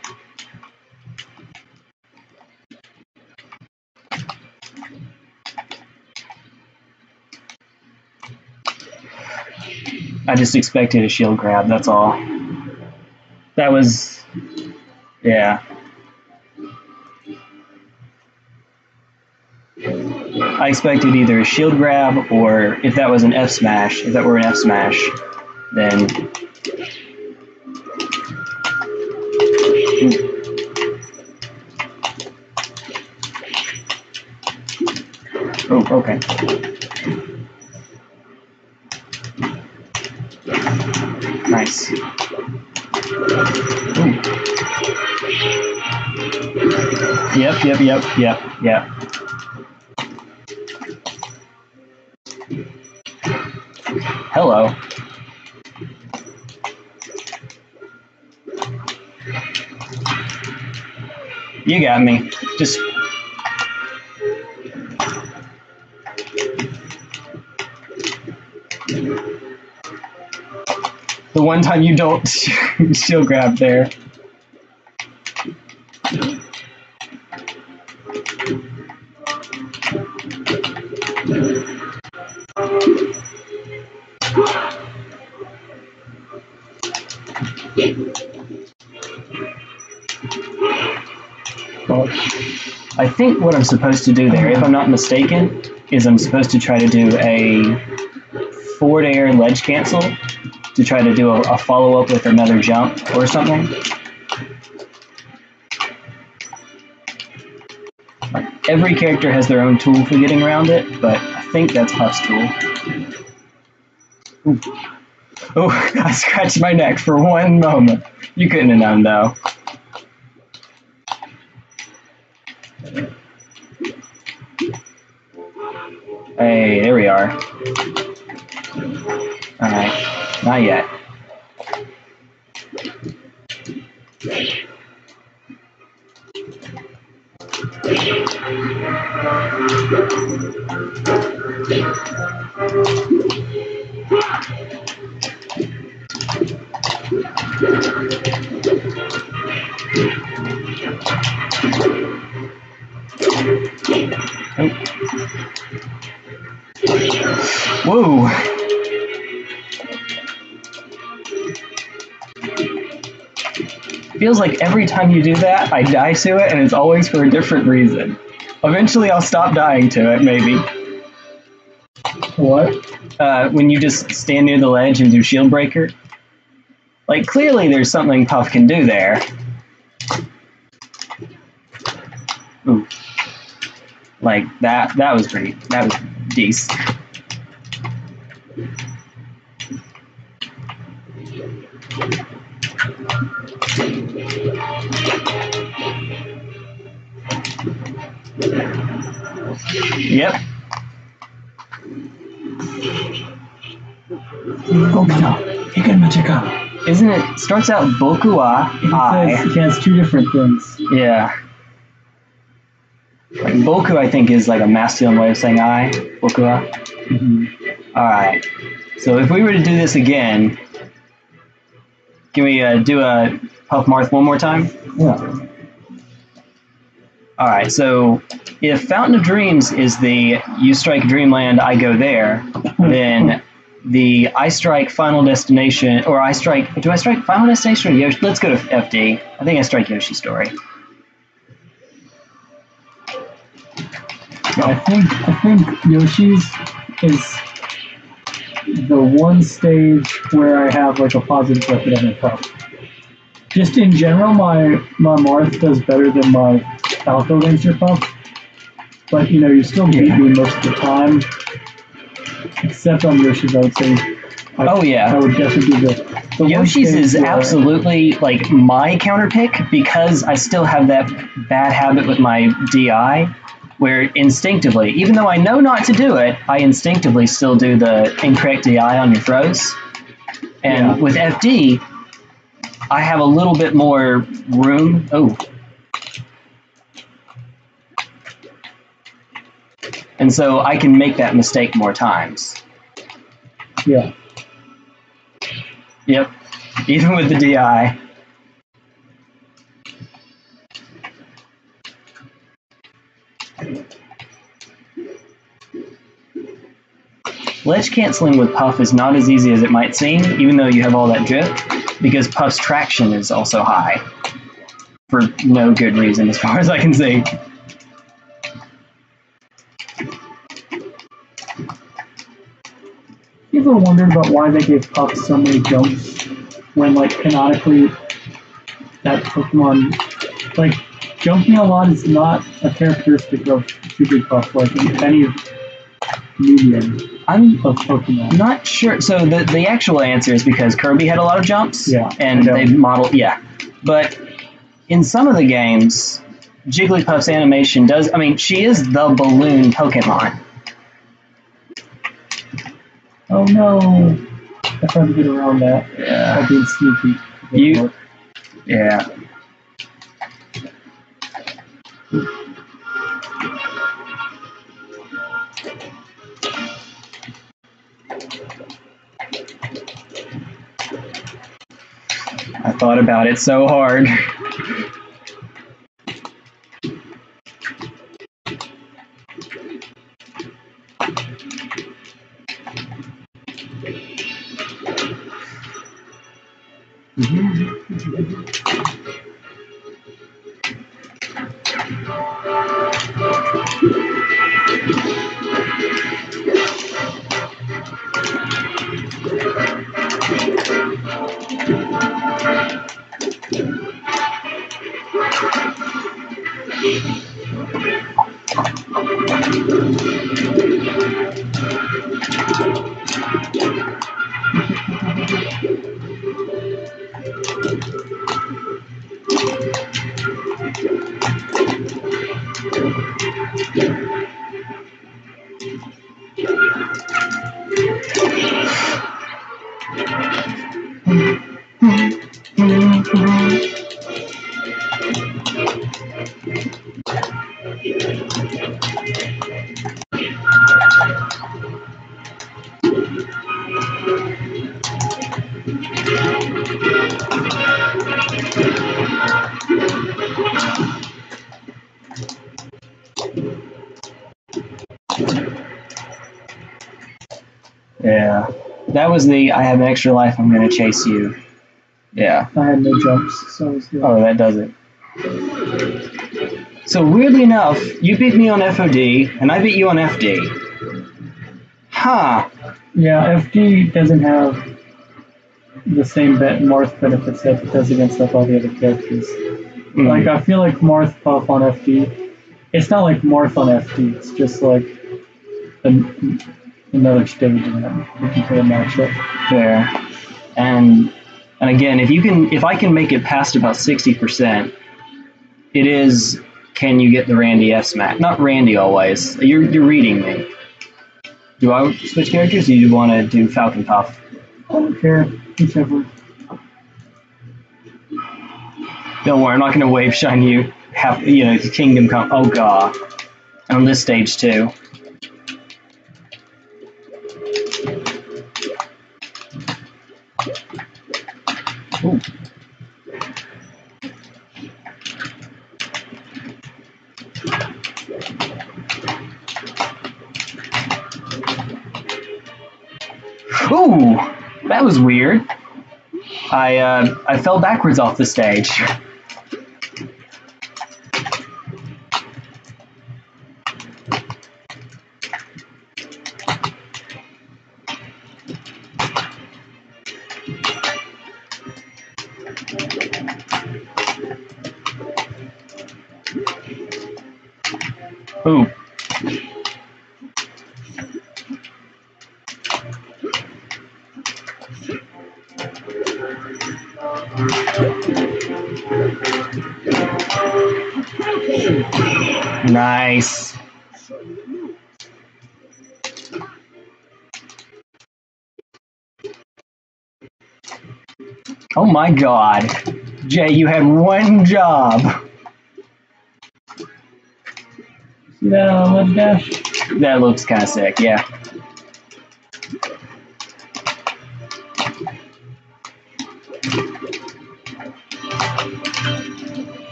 S1: Just expected a shield grab, that's all. That was yeah. I expected either a shield grab or if that was an F smash, if that were an F smash, then Oh, okay. Yep, yep, yep, yep, yep. Hello. You got me. Just the one time you don't <laughs> shield grab there. What I'm supposed to do there, if I'm not mistaken, is I'm supposed to try to do a forward air ledge cancel to try to do a, a follow up with another jump or something. Like, every character has their own tool for getting around it, but I think that's Puff's tool. Ooh. Oh, <laughs> I scratched my neck for one moment. You couldn't have known though. Feels like every time you do that, I die to it, and it's always for a different reason. Eventually, I'll stop dying to it, maybe.
S2: what?
S1: Uh, when you just stand near the ledge and do shield breaker. Like, clearly there's something Puff can do there. Ooh. Like, that, that was pretty, that was decent. Yep.
S2: Okina, Hikenmachika.
S1: Isn't it starts out Boku wa I?
S2: says he has two different things.
S1: Yeah. Like Boku, I think is like a masculine way of saying I. Boku wa.
S2: hmm
S1: All right. So if we were to do this again, can we uh, do a Puff Marth one more time?
S2: Yeah.
S1: All right, so if Fountain of Dreams is the you strike Dreamland, I go there, then the I strike Final Destination, or I strike, do I strike Final Destination or Yoshi? Let's go to FD. I think I strike Yoshi Story.
S2: I think I think Yoshi's is the one stage where I have like a positive record on the cup. Just in general, my my Marth does better than my Falco Ranger Pup. But you know, you still beat me most of the time. Except on Yoshi's, I would say. I,
S1: Oh, yeah.
S2: I would definitely do the. the
S1: Yoshi's is absolutely like my counter pick because I still have that bad habit with my DI where instinctively, even though I know not to do it, I instinctively still do the incorrect DI on your throws. And
S2: Yeah.
S1: with FD, I have a little bit more room. Oh. And so I can make that mistake more times.
S2: Yeah.
S1: Yep. Even with the DI. Ledge canceling with Puff is not as easy as it might seem, even though you have all that drift, because Puff's traction is also high. For no good reason, as far as I can see.
S2: You ever wondered about why they gave Puff so many jumps when, like, canonically, that Pokemon, like, jumping a lot is not a characteristic of Super Jigglypuff, like in any medium
S1: I'm
S2: of Pokemon.
S1: Not sure. So the the actual answer is because Kirby had a lot of jumps.
S2: Yeah,
S1: And they modeled yeah. But in some of the games, Jigglypuff's animation does I mean, she is the balloon Pokemon.
S2: Oh no! I tried to get around that
S1: Yeah.
S2: by being sneaky.
S1: You- Yeah. I thought about it so hard. <laughs> was the I have an extra life, I'm gonna chase you. Yeah.
S2: I had no jumps, so it was good.
S1: Oh, that does it. So weirdly enough, you beat me on FOD, and I beat you on FD. Huh.
S2: Yeah, FD doesn't have the same bet Marth benefits that it does against like all the other characters.
S1: Mm.
S2: Like I feel like Marth Puff on FD, it's not like Marth on FD. It's just like another stage in that you can play a matchup.
S1: There. And and again, if you can if I can make it past about sixty percent, it is can you get the Randy S smack? Not Randy always. You're you're reading me. Do I switch characters? Or do you want to do Falcon Puff?
S2: I don't care, whichever.
S1: Don't worry, I'm not going to wave shine you. Have you know Kingdom Come? Oh god, on this stage too. Ooh. Ooh, that was weird. I uh, I fell backwards off the stage. My god. Jay, you had one job.
S2: See that on ledge dash?
S1: That looks kind of sick, yeah.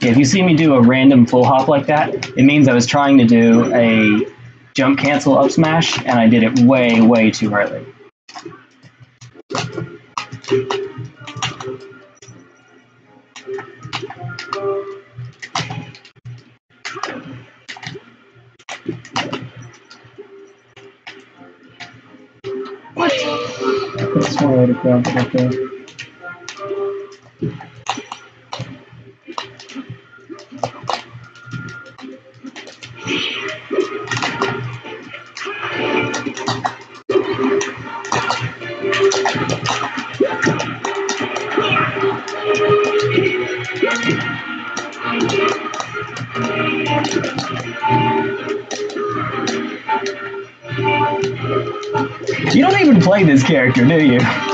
S1: Yeah, if you see me do a random full hop like that, it means I was trying to do a jump cancel up smash, and I did it way, way too early. You don't even play this character, do you?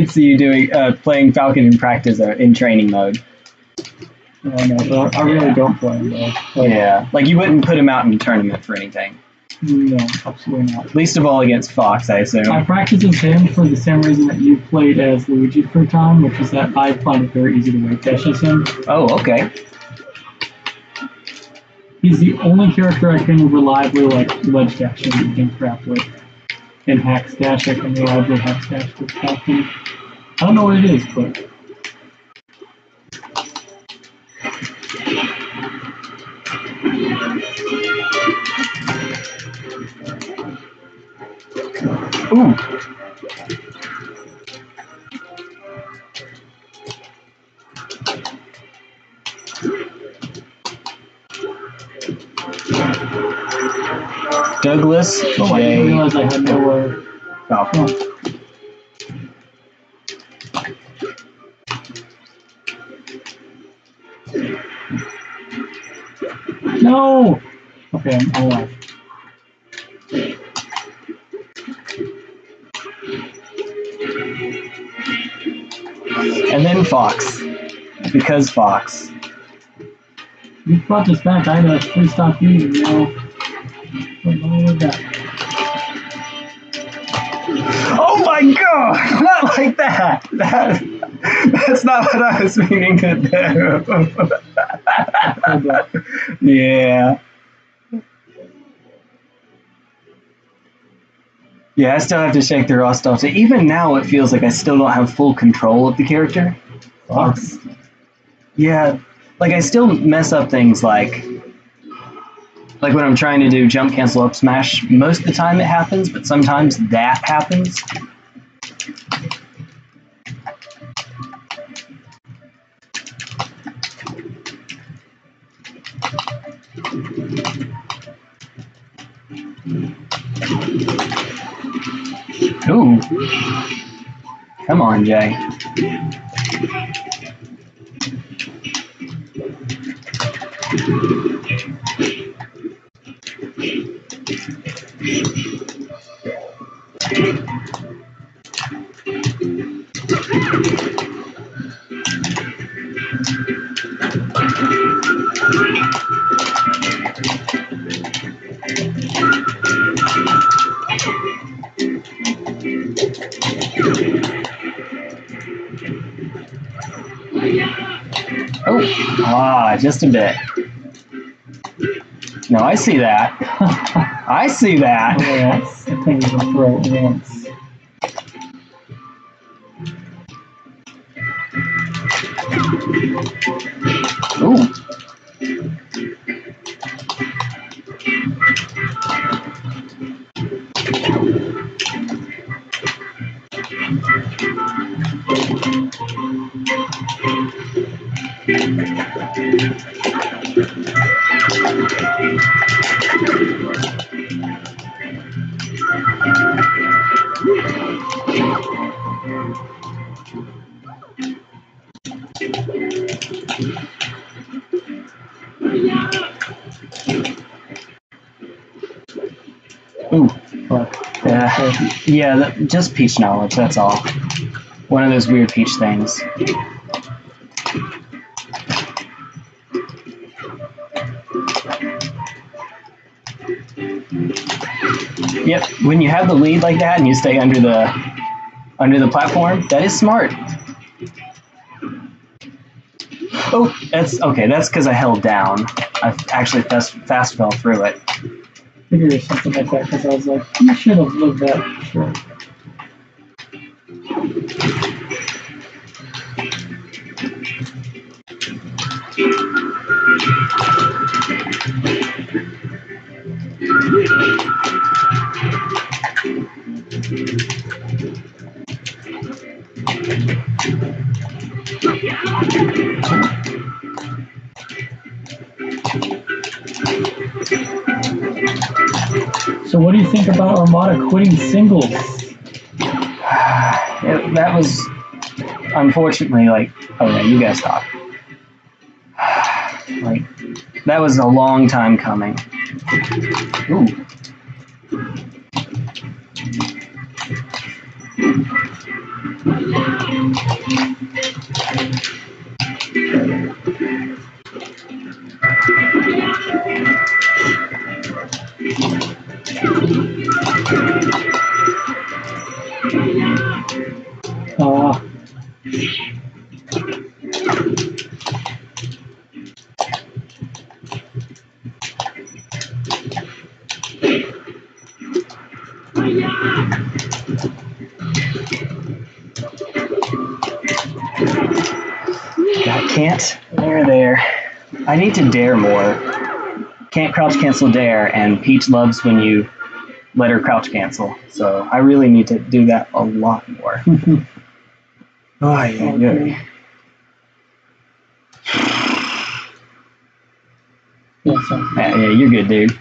S1: Did see you doing uh, playing Falcon in practice or in training mode.
S2: Yeah, no, but I really
S1: Yeah.
S2: don't play him though. Like,
S1: Yeah, like you wouldn't put him out in a tournament for anything.
S2: No, absolutely not.
S1: Least of all against Fox, I assume.
S2: I practice as him for the same reason that you played as Luigi for a time, which is that I find it very easy to wave dash as him.
S1: Oh, okay.
S2: He's the only character I can reliably like ledge dash and and crap with. In hax dash, I can reliably hax dash with Falcon. I don't know what it is, but
S1: Ooh. Douglas
S2: oh, I didn't
S1: J.
S2: realize I had nowhere.
S1: Uh, Falcon.
S2: No! Okay, I'm alive.
S1: And then Fox. Because Fox.
S2: You brought this back. I had a free stock you, you know. What was that?
S1: Oh my god! Not like that! that that's not what I was meaning to do. yeah. Yeah, I still have to shake the raw stuff. So even now, it feels like I still don't have full control of the character.
S2: Fox.
S1: Yeah, like I still mess up things like like when I'm trying to do jump cancel up smash. Most of the time it happens, but sometimes that happens. Ooh. Come on, Jay. just a bit. No, I see that. <laughs> I see that.
S2: Yes,
S1: just peach knowledge, that's all. One of those weird peach things. Yep, when you have the lead like that and you stay under the under the platform, that is smart. Oh, that's okay. That's because I held down. I actually fast, fast fell through it.
S2: was something like that because I was like, you should have lived that short. You Armada quitting singles? <sighs>
S1: It, that was unfortunately like oh yeah you guys talk. <sighs> Like that was a long time coming. Ooh I can't. There there. I need to dare more can't crouch cancel dare and Peach loves when you let her crouch cancel so I really need to do that a lot more <laughs> oh yeah, yeah.
S2: okay. Yeah,
S1: Yeah, yeah, you're good, dude.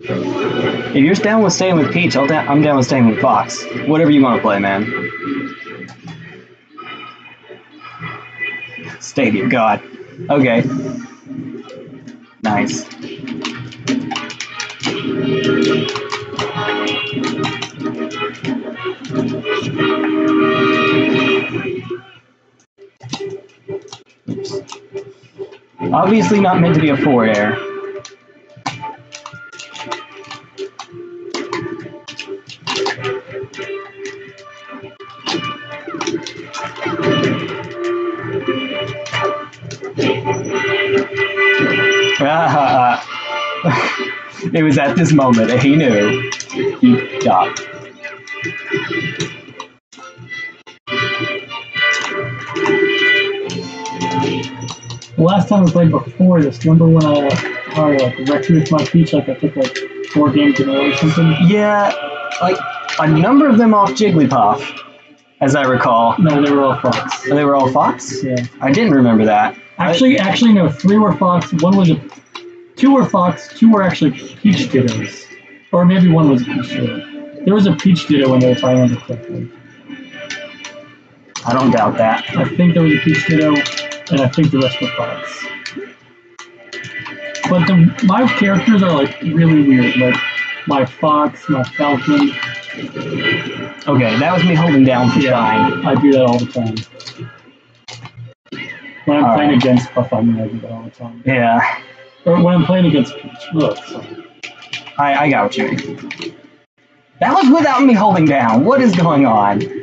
S1: If you're down with staying with Peach, I'll da- I'm down with staying with Fox. Whatever you want to play, man. Stadia, God. Okay. Nice. Obviously not meant to be a forward air. It was at this moment that he knew he got.
S2: the last time I played before this, remember when I, uh, I like wrecked with my Peach, like I took like four games in a row or something?
S1: Yeah, like a number of them off Jigglypuff, as I recall.
S2: No, they were all Fox.
S1: They were all Fox?
S2: Yeah.
S1: I didn't remember that.
S2: Actually, actually, no. Three were Fox. One was a. Two were Fox. Two were actually Peach Dittos, or maybe one was Peach Ditto. There was a Peach Ditto in there, if I remember correctly.
S1: I don't doubt that.
S2: I think there was a Peach Ditto, and I think the rest were Fox. But the my characters are like really weird. Like my Fox, my Falcon.
S1: Okay, that was me holding down for
S2: Yeah.
S1: Shine.
S2: I do that all the time. When I'm
S1: All
S2: playing
S1: right.
S2: against Puff, I mean I do that all the time.
S1: Yeah,
S2: Or when I'm playing against sorry.
S1: I, I got what you mean. That was without me holding down. What is going on?
S2: Do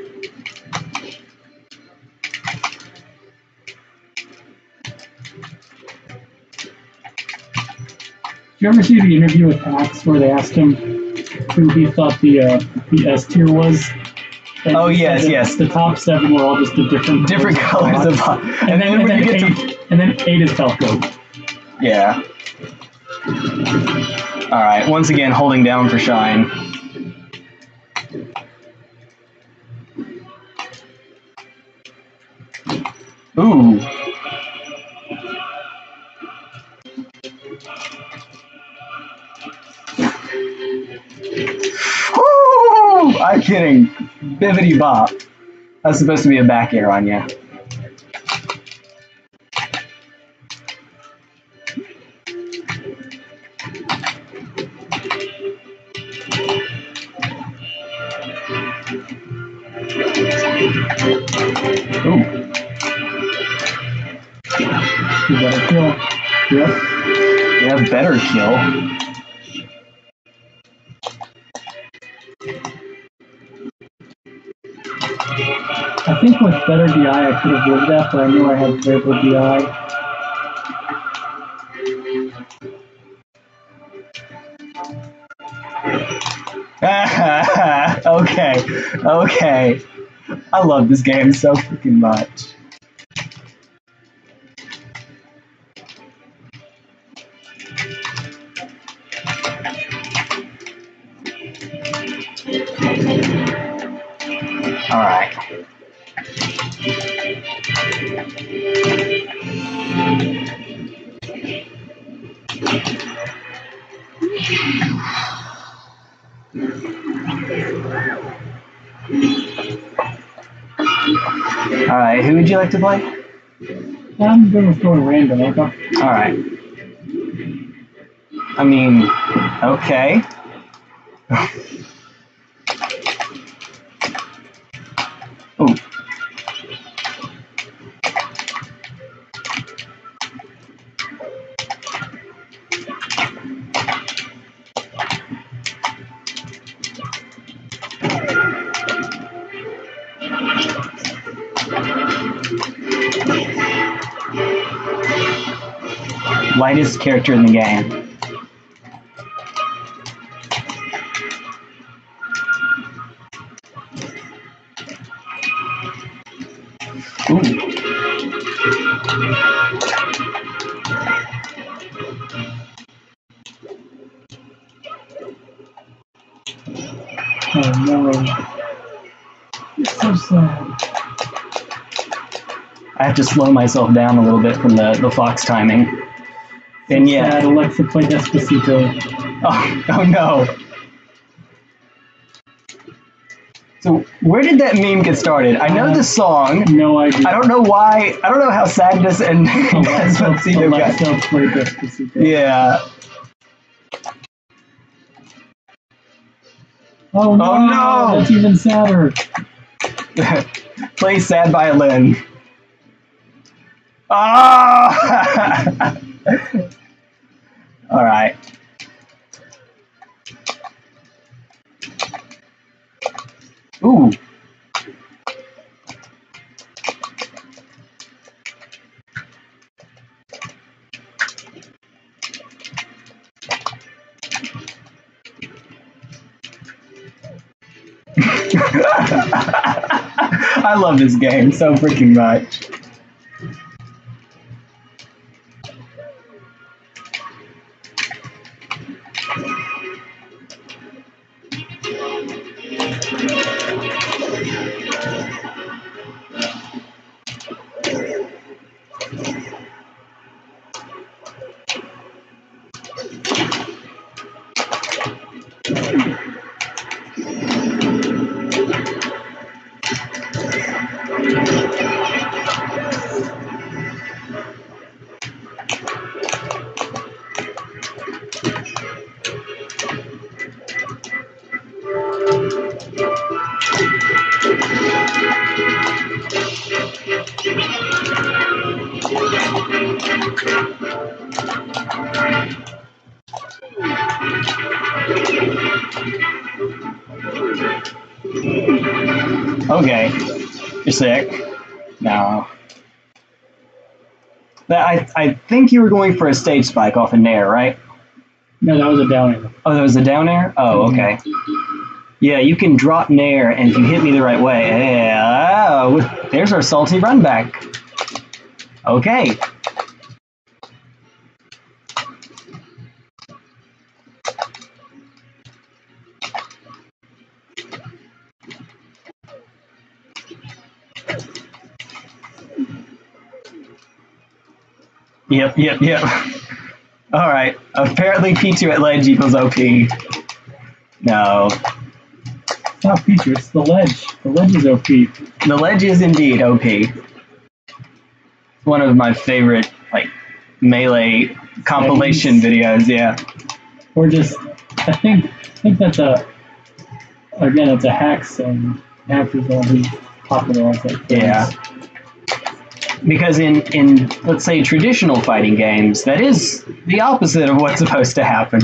S2: you ever see the interview with Axe where they asked him who he thought the uh, the S tier was? And
S1: Oh, yes,
S2: that
S1: yes.
S2: The top seven were all just the different
S1: Different colors of
S2: box.
S1: and, <laughs>
S2: And,
S1: then,
S2: then,
S1: when
S2: and,
S1: you
S2: then
S1: get to
S2: eight, and then eight is Falco.
S1: Yeah. All right. Once again, holding down for shine. Ooh. I'm kidding. Bibbity bop. That's supposed to be a back air on you.
S2: Yep.
S1: Yeah, better kill.
S2: I think with better DI I could have lived that, but I knew I had terrible DI. <laughs>
S1: okay, okay. I love this game so freaking much. All right. All right. Who would you like to play?
S2: I'm going with going random. Okay.
S1: All right. I mean, okay. <laughs> Lightest character in the game.
S2: Oh no. It's so sad.
S1: I have to slow myself down a little bit from the, the fox timing. And yeah.
S2: Sad Alexa play Despacito. <laughs>
S1: Oh, oh no. So where did that meme get started? I know the song.
S2: No idea.
S1: I don't know why. I don't know how sadness and <laughs>
S2: Alexa, <laughs>
S1: Despacito got.
S2: Alexa play Despacito.
S1: Yeah.
S2: Oh no,
S1: Oh, no.
S2: That's even sadder.
S1: Play sad violin. Ah! Love this game so freaking much. Think you were going for a stage spike off in there, right?
S2: No, that was a down air.
S1: Oh, there was a down air? Oh, mm-hmm. okay. Yeah, you can drop nair, and if you hit me the right way, yeah, oh, there's our salty run back. Okay. Yep, yep, yep. All right. Apparently, P2 at ledge equals OP. No,
S2: It's not feature, it's the ledge. The ledge is OP.
S1: the ledge is indeed OP. It's one of my favorite like melee compilation videos. Yeah.
S2: Or just, I think, I think that the, again, it's a hacks and Hax is the one who popularized that. phrase.
S1: Because in in let's say traditional fighting games, that is the opposite of what's <laughs> supposed to happen.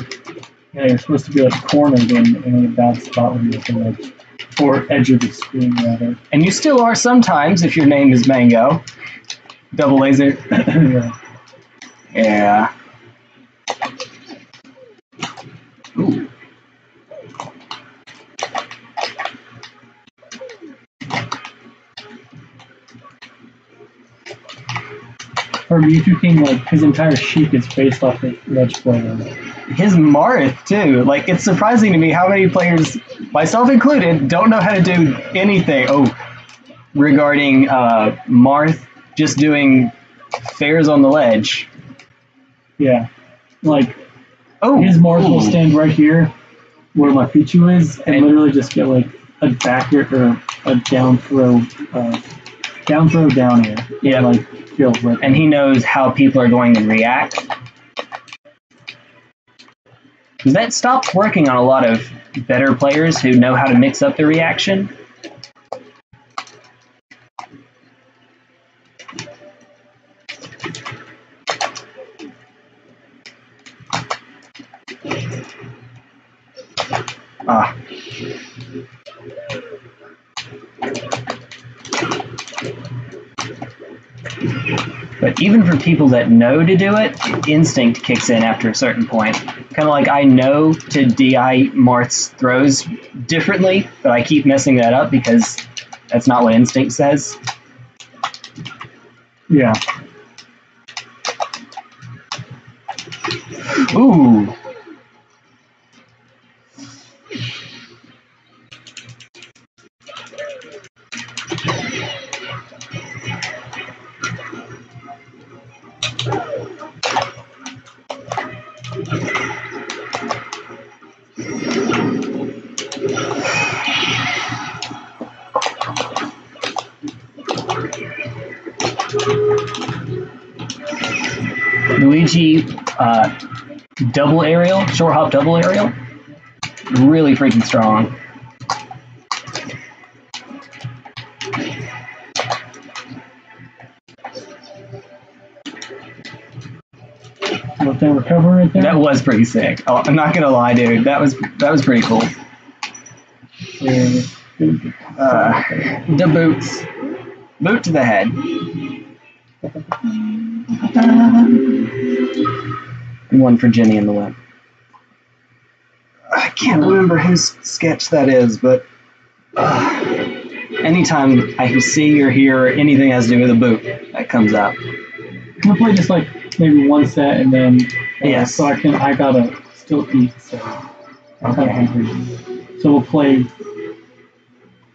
S2: Yeah, you're supposed to be like cornered in, in a bad spot when you're at the ledge. Or edge of the screen, rather.
S1: And you still are sometimes if your name is Mango. Double laser. <laughs>
S2: yeah.
S1: Yeah.
S2: Or Mew2King, like, his entire sheet is based off of ledge player.
S1: his Marth too. Like it's surprising to me how many players, myself included, don't know how to do anything. Oh, regarding uh, Marth just doing fairs on the ledge.
S2: Yeah. Like,
S1: Oh,
S2: his Marth will stand right here where my Pichu is and,
S1: And-
S2: literally just get like a back air or a down throw, uh, down throw down air.
S1: Yeah.
S2: Like, feels right.
S1: and he knows how people are going to react. Because that stopped working on a lot of better players who know how to mix up their reaction. Even for people that know to do it, instinct kicks in after a certain point. Kind of like I know to DI Marth's throws differently, but I keep messing that up because that's not what instinct says.
S2: Yeah.
S1: Ooh. Double aerial, short hop double aerial. Really freaking strong.
S2: Let that recover right there.
S1: That was pretty sick. Oh, I'm not gonna lie, dude. That was that was pretty cool. Uh, the boots, boot to the head. <laughs> And one for Jenny in the web. I can't remember whose sketch that is, but uh, anytime I see or hear anything that has to do with a boot, that comes up.
S2: We'll play just like maybe one set and then. Uh,
S1: Yes.
S2: So I can. I gotta still eat. So.
S1: Okay.
S2: So we'll play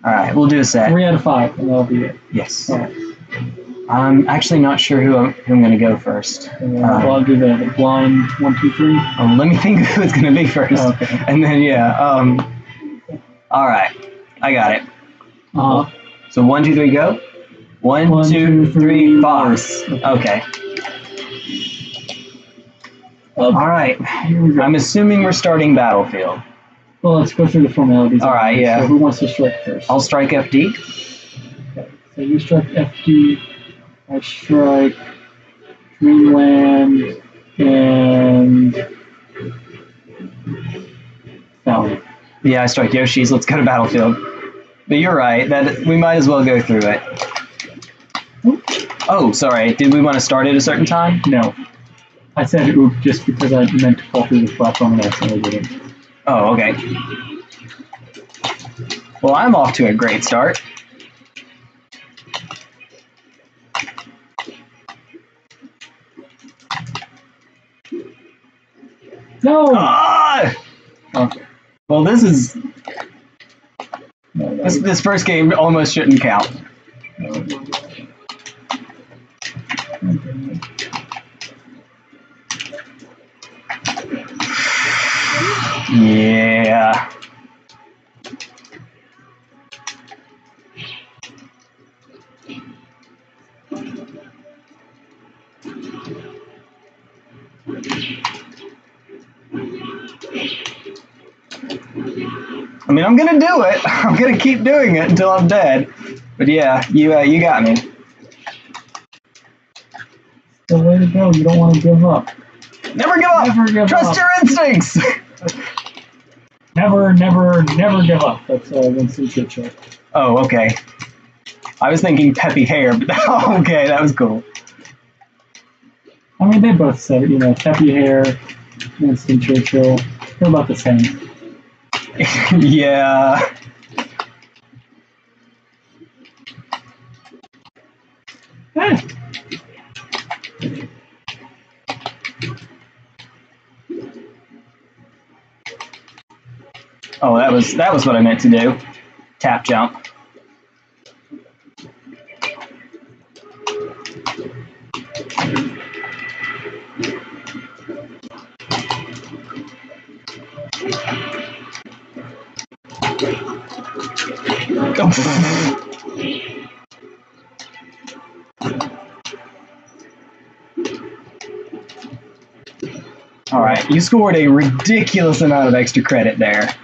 S1: All right, we'll do a set.
S2: three out of five, and that'll be it.
S1: Yes.
S2: All right.
S1: I'm actually not sure who I'm, who I'm going to go first. Uh,
S2: well, I'll do the, the blind one, two, three.
S1: Um, let me think <laughs> who it's going to be first.
S2: Oh, okay.
S1: And then, yeah. Um, all right. I got it.
S2: Uh,
S1: So one, two, three, go. One,
S2: One,
S1: two,
S2: two,
S1: three,
S2: three,
S1: fox. Okay.
S2: well,
S1: All right.
S2: here we go.
S1: I'm assuming we're starting battlefield.
S2: Well, let's go through the formalities.
S1: All right, yeah.
S2: So who wants to strike first?
S1: I'll strike FD.
S2: Okay. So you strike FD, I strike Dreamland, and Valley.
S1: Yeah, I strike Yoshi's. Let's go to battlefield. But you're right. That we might as well go through it. Oh, sorry. Did we want to start at a certain time?
S2: No. I said oop just because I meant to fall through the platform and accidentally didn't.
S1: Oh, okay. Well, I'm off to a great start.
S2: No!
S1: Ah!
S2: Okay.
S1: Well, this is this, this first game almost shouldn't count.
S2: no, it was- Okay.
S1: Yeah. Mean, I'm gonna do it. <laughs> I'm gonna keep doing it until I'm dead. But yeah, you uh, you got me.
S2: The way to go. You don't want to give up.
S1: Never give up.
S2: Never give
S1: Trust
S2: up.
S1: your instincts. <laughs>
S2: Never, never, never give up. That's uh, Winston Churchill.
S1: oh, okay. I was thinking Peppy Hare, but <laughs> okay, that was cool.
S2: I mean, they both said it. You know, Peppy Hare, Winston Churchill. They're about the same.
S1: Yeah. Oh, that was that was what I meant to do. Tap jump. Oh. All right, you scored a ridiculous amount of extra credit there.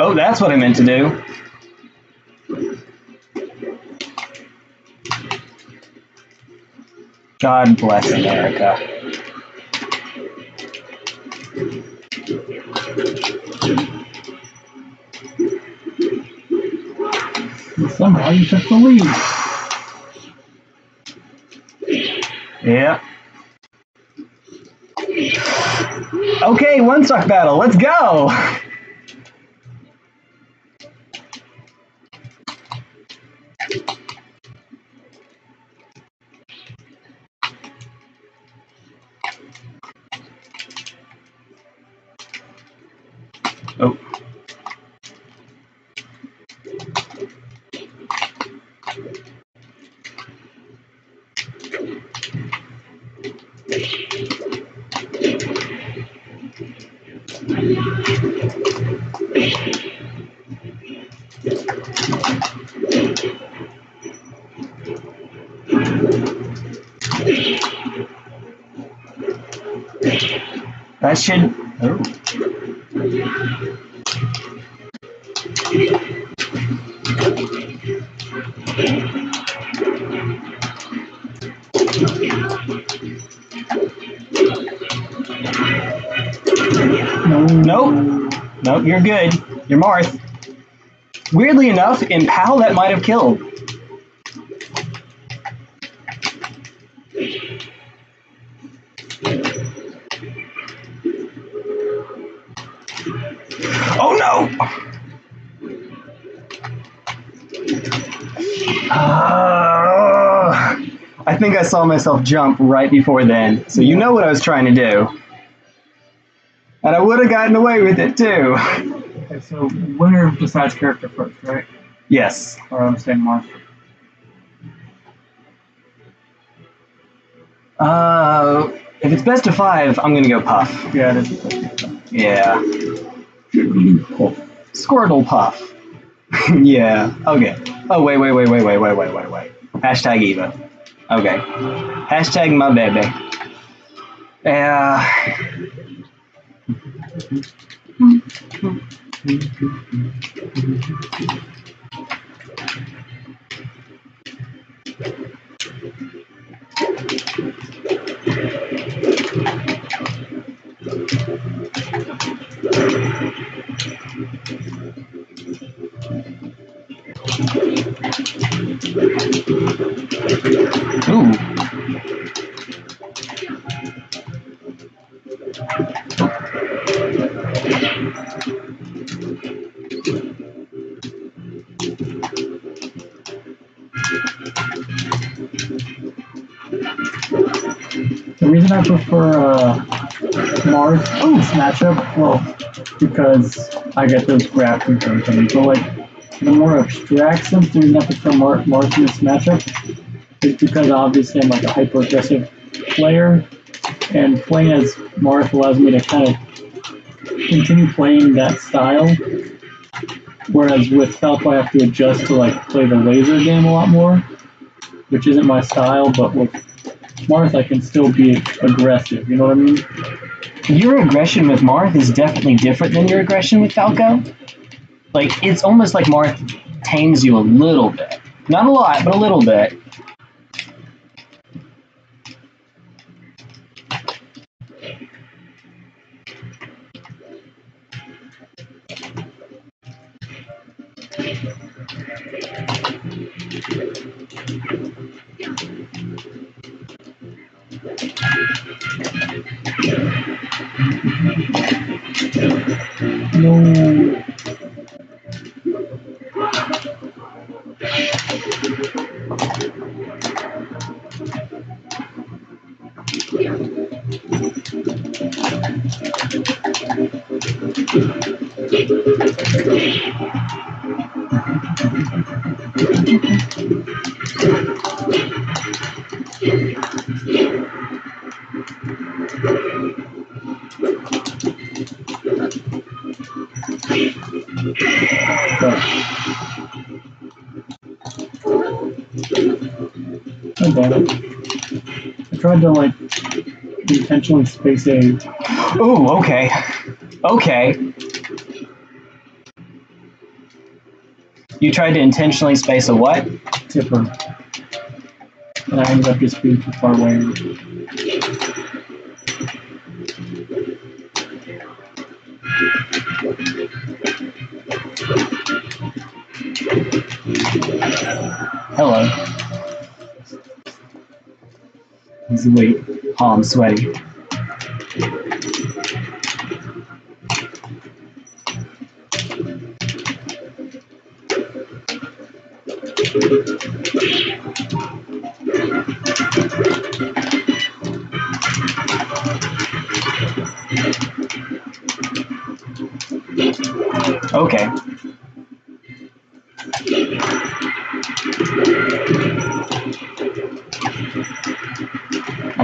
S1: Oh, that's what I meant to do. God bless America.
S2: somehow you took the lead.
S1: Yeah. Okay, one stock battle. Let's go. <laughs> Oh. Nope. Nope, you're good. You're Marth. Weirdly enough, in PAL that might have killed. I think I saw myself jump right before then, so you know what I was trying to do. And I would have gotten away with it too.
S2: Okay, so winner decides character first, right?
S1: Yes.
S2: Or I'm saying monster.
S1: Uh, if it's best of five, I'm gonna go Puff.
S2: Yeah, it is.
S1: Yeah.
S2: Cool.
S1: Squirtle Puff. <laughs> yeah. Okay. Oh wait, wait, wait, wait, wait, wait, wait, wait, wait. Hashtag Eva. Okay. Hashtag my baby. Yeah. Thank you. Ooh.
S2: The reason I prefer uh, Marth this matchup, well, because I get those graphics and things, but like the more abstract reason I prefer Mar- Marth in this matchup is because obviously I'm like a hyper aggressive player, and playing as Marth allows me to kind of continue playing that style. Whereas with Falco, I have to adjust to like play the laser game a lot more, which isn't my style. But with Marth, I can still be aggressive. You know what I mean?
S1: Your aggression with Marth is definitely different than your aggression with Falco. Like, it's almost like Marth tames you a little bit. Not a lot, but a little bit.
S2: To like intentionally space a
S1: Ooh, okay. Okay. You tried to intentionally space a what?
S2: tipper. And I ended up just being too far away.
S1: He's wait. Oh,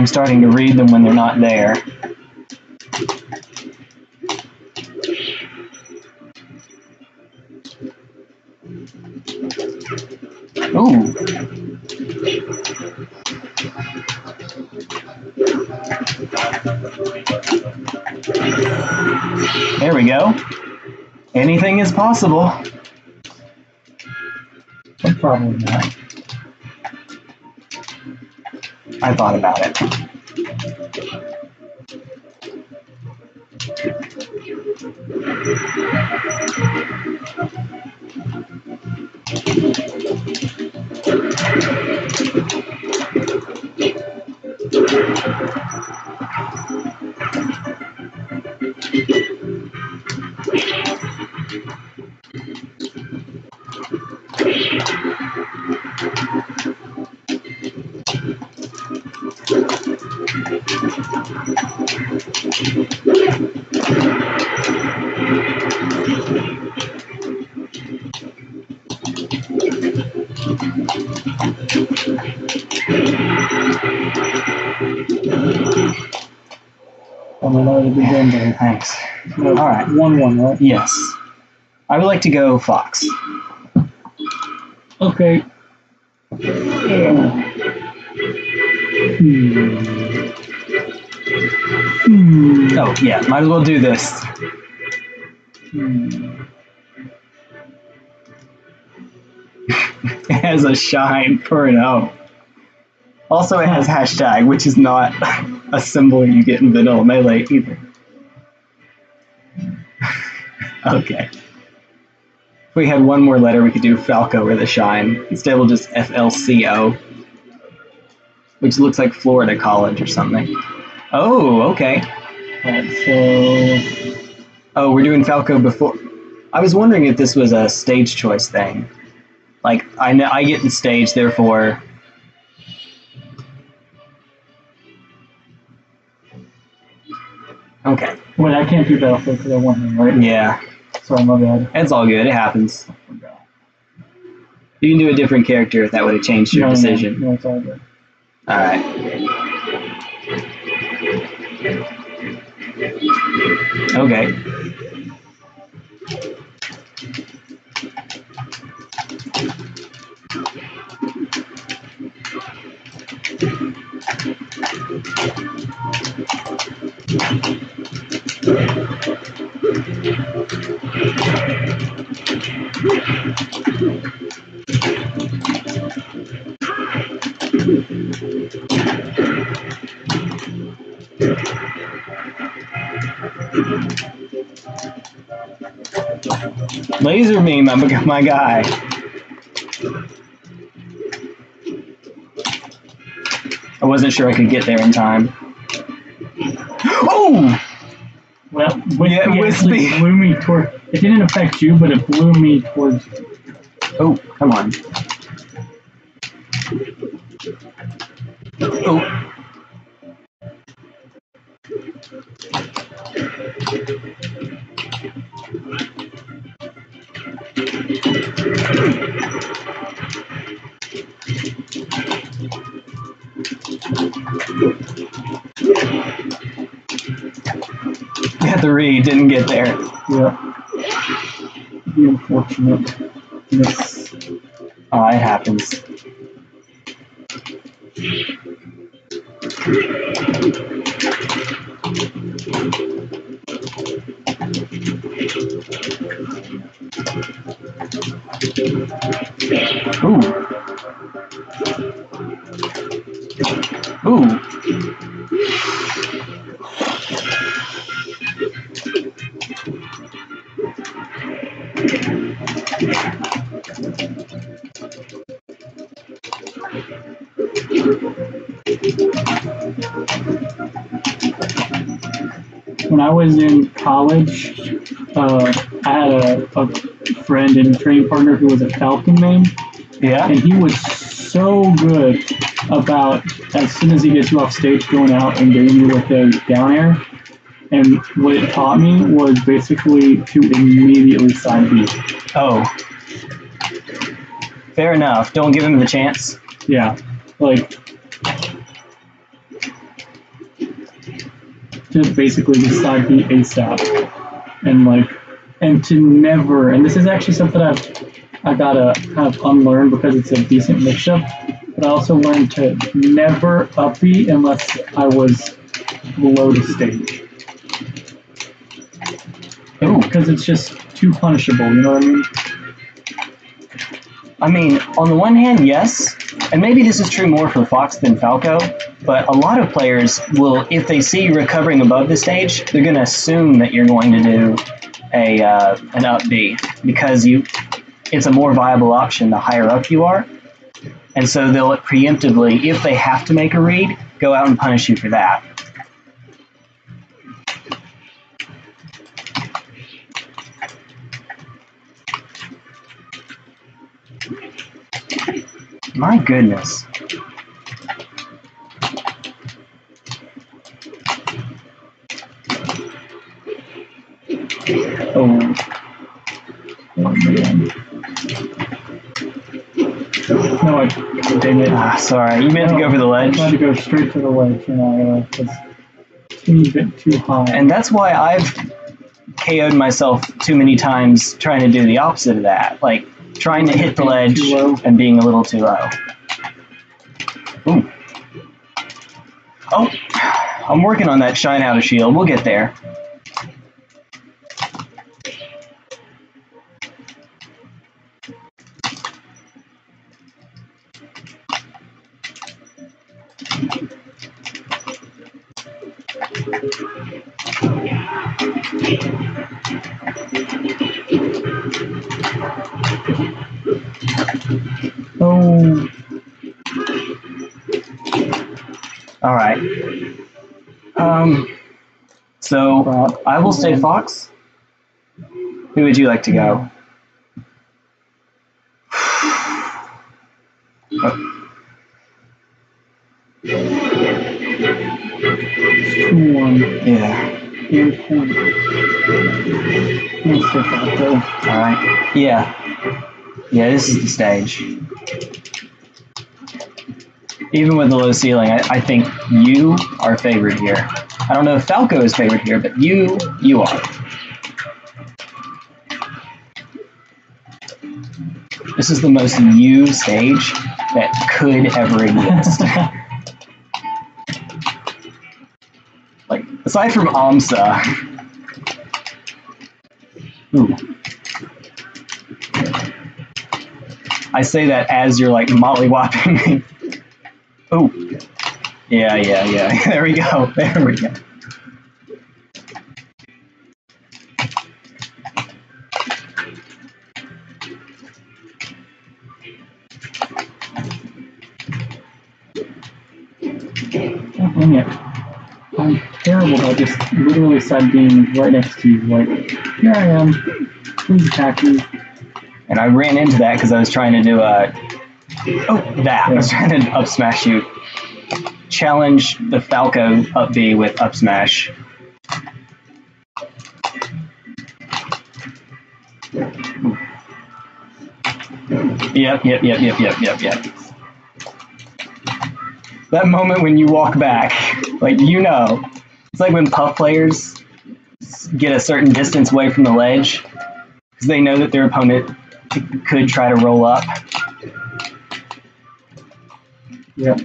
S1: I'm starting to read them when they're not there. Ooh. There we go. Anything is possible.
S2: Probably not.
S1: I thought about it. Thanks. All right.
S2: One one, right?
S1: Yes. I would like to go Fox.
S2: Okay. Hmm. Hmm.
S1: Oh, yeah, might as well do this.
S2: Hmm. <laughs>
S1: It has a shine for an O. Also, it has hashtag, which is not a symbol you get in vanilla melee either. <laughs> okay. If we had one more letter, we could do Falco with a shine. Instead, we'll just FLCO, which looks like Florida College or something. Oh, okay.
S2: Alright, so
S1: Oh, we're doing Falco before. I was wondering if this was a stage choice thing. Like, I know I get the stage, therefore. Okay.
S2: wait, I can't do Battlefield because I want him, right?
S1: Yeah,
S2: Sorry, my bad.
S1: it's all good. It happens. You can do a different character if that would have changed your
S2: No, no,
S1: decision.
S2: No, it's all good.
S1: All right. Okay. Laser beam, I'm my guy. I wasn't sure I could get there in time. Oh!
S2: Well, Whispy
S1: Yeah,
S2: actually
S1: Whispy.
S2: blew me toward. It didn't affect you, but it blew me towards.
S1: Oh, come on. Oh. Got the read, didn't get there.
S2: Yeah. The unfortunate miss.
S1: Oh, it happens. Ooh. Ooh.
S2: When I was in college, uh, I had a, a friend and training partner who was a Falcon main,
S1: Yeah.
S2: and he was so good about as soon as he gets you off stage going out and getting you with a down air. And what it taught me was basically to immediately side B.
S1: Oh. Fair enough. Don't give him the chance.
S2: Yeah, like to basically decide the ASAP, and like, and to never. And this is actually something I've I gotta kind of unlearn because it's a decent mix-up. But I also learned to never uppy unless I was below the stage. Because it's just too punishable, you know what I mean?
S1: I mean, on the one hand, yes, and maybe this is true more for Fox than Falco, but a lot of players will, if they see you recovering above the stage, they're going to assume that you're going to do a uh, an up B because you, it's a more viable option the higher up you are, and so they'll preemptively, if they have to make a read, go out and punish you for that. My goodness.
S2: Oh. No, I it.
S1: Ah, sorry. You meant to go for the
S2: I
S1: ledge.
S2: tried to go straight to the ledge, you know, a teeny bit too high.
S1: And that's why I've KO'd myself too many times trying to do the opposite of that. Like trying to hit the ledge and being a little too low. Ooh. Oh, I'm working on that shine out of shield. We'll get there. Um. So I will stay Fox. Who would you like to go?
S2: two one
S1: Yeah.
S2: and point. Let's take that though.
S1: All right. Yeah. Yeah. This is the stage. Even with the low ceiling, I, I think you are favored here. I don't know if Falco is favored here, but you, you are. This is the most you stage that could ever exist. <laughs> like, aside from AMSA. Ooh. I say that as you're like mollywopping me. Oh. Yeah, yeah, yeah. <laughs> There we go. There we go.
S2: Oh, Dang it. I'm terrible. I just literally said being right next to you. Like, here I am. Please attack me.
S1: And I ran into that because I was trying to do a. Oh, that. I was trying to up smash you. Challenge the Falco up B with up smash. Yep, yep, yep, yep, yep, yep, yep. That moment when you walk back, like you know, it's like when puff players get a certain distance away from the ledge because they know that their opponent t- could try to roll up.
S2: Yep.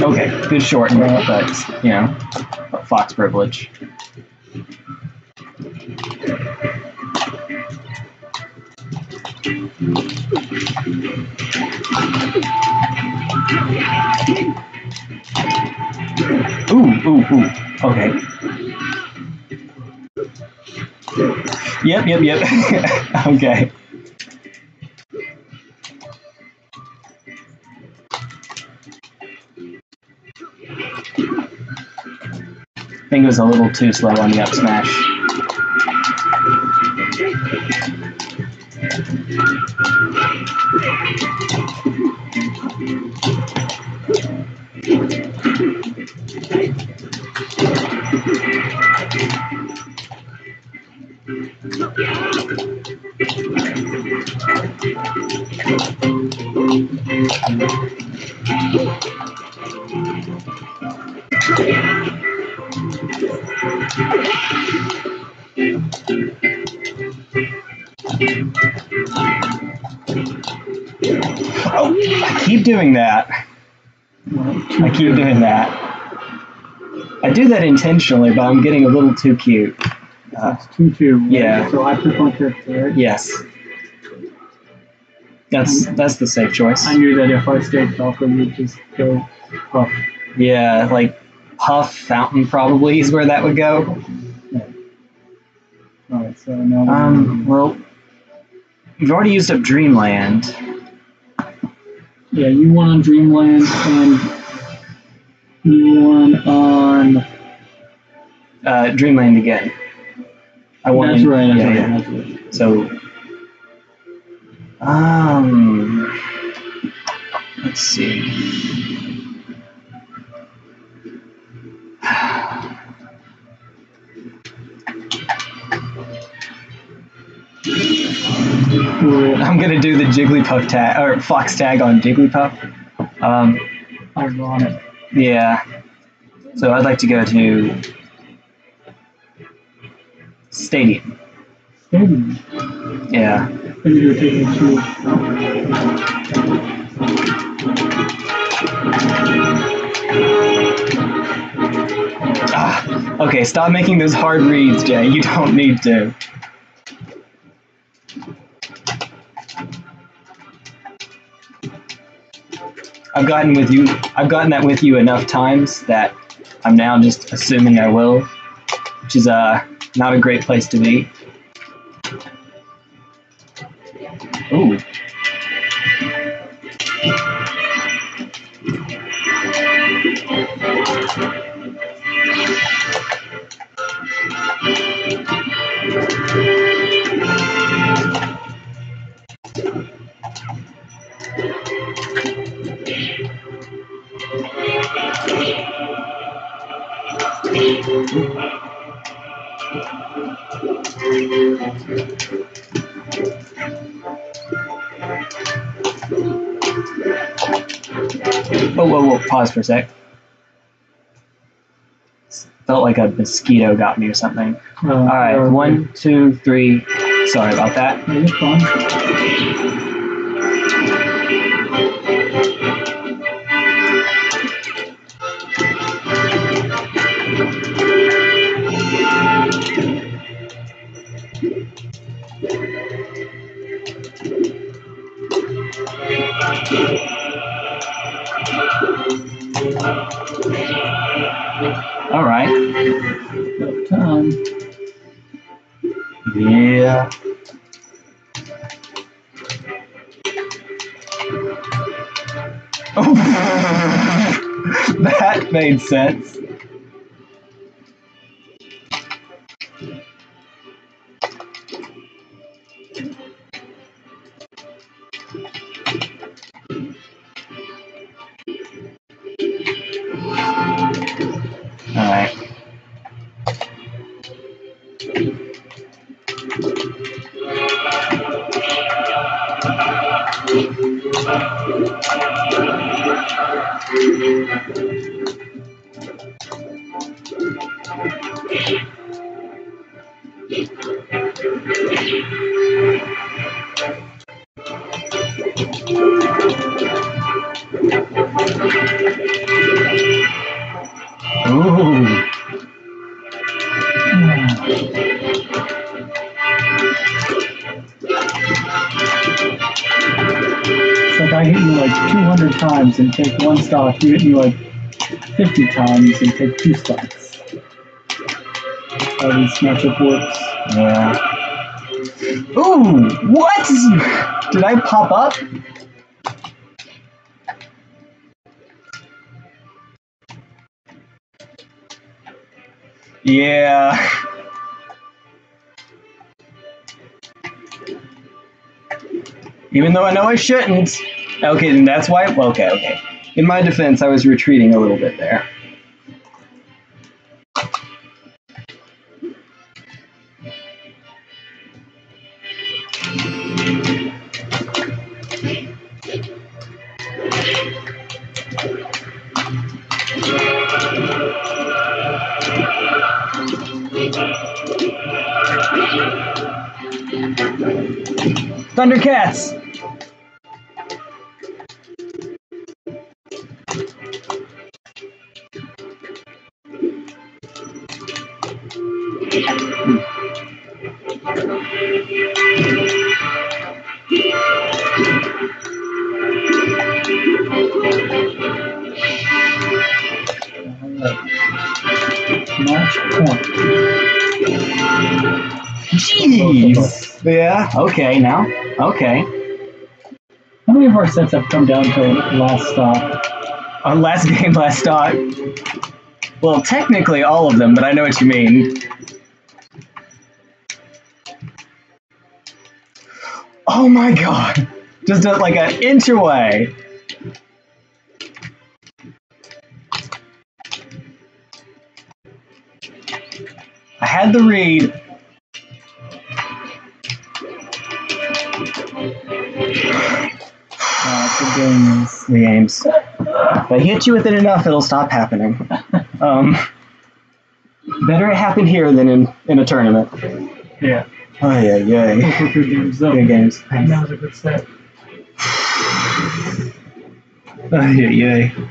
S1: Okay, good short, but you know, Fox privilege. Ooh, ooh. Okay. Yep, yep, yep. <laughs> okay. I think it was a little too slow on the up smash. Doing that. I keep doing that. I do that intentionally, but I'm getting a little too cute. Uh,
S2: That's 2 2. right?
S1: yeah.
S2: So I pick my character, right?
S1: yes. That's that's the safe choice.
S2: I knew that if I stayed Falco, you'd just go puff.
S1: Yeah, like Puff Fountain probably is where that would go.
S2: Alright, so now.
S1: Um, well, you've already used up Dreamland.
S2: Yeah, you won on Dreamland, and you won on.
S1: Uh, Dreamland again. I won.
S2: That's
S1: in-
S2: right, that's
S1: yeah,
S2: right,
S1: yeah.
S2: that's right.
S1: So, um, let's see. <sighs> I'm gonna do the Jigglypuff tag or Fox tag on Jigglypuff. Um,
S2: Ironic.
S1: yeah. So I'd like to go to Stadium.
S2: Stadium.
S1: Yeah.
S2: And you're taking two.
S1: Ah, Ah, okay, stop making those hard reads, Jay. You don't need to. I've gotten with you. I've gotten that with you enough times that I'm now just assuming I will, which is uh not a great place to be. Ooh. Whoa, whoa, whoa! Pause for a sec. Felt like a mosquito got me or something.
S2: Uh,
S1: All right,
S2: uh,
S1: one, two, three. Sorry about that. All right.
S2: About time.
S1: Yeah. <laughs> that made sense. Ooh.
S2: Like I hit you like 200 times and take one stock. You hit me like 50 times and take two stocks. How this matchup works.
S1: Yeah. Ooh, what? Did I pop up? Yeah. <laughs> Even though I know I shouldn't. Okay, then that's why. Okay, okay. In my defense, I was retreating a little bit there. Thundercats! Okay, now. Okay.
S2: How many of our sets have come down to last stop?
S1: On last <laughs> game, last stock. Well, technically all of them, but I know what you mean. Oh my god! Just a, like an inch away. I had the read.
S2: Uh, the games.
S1: The games. If I hit you with it enough, it'll stop happening. Um, better it happen here than in, in a tournament.
S2: Yeah.
S1: Oh yeah, yeah.
S2: Good games though.
S1: Good games.
S2: That was a good set.
S1: Oh yeah, yeah.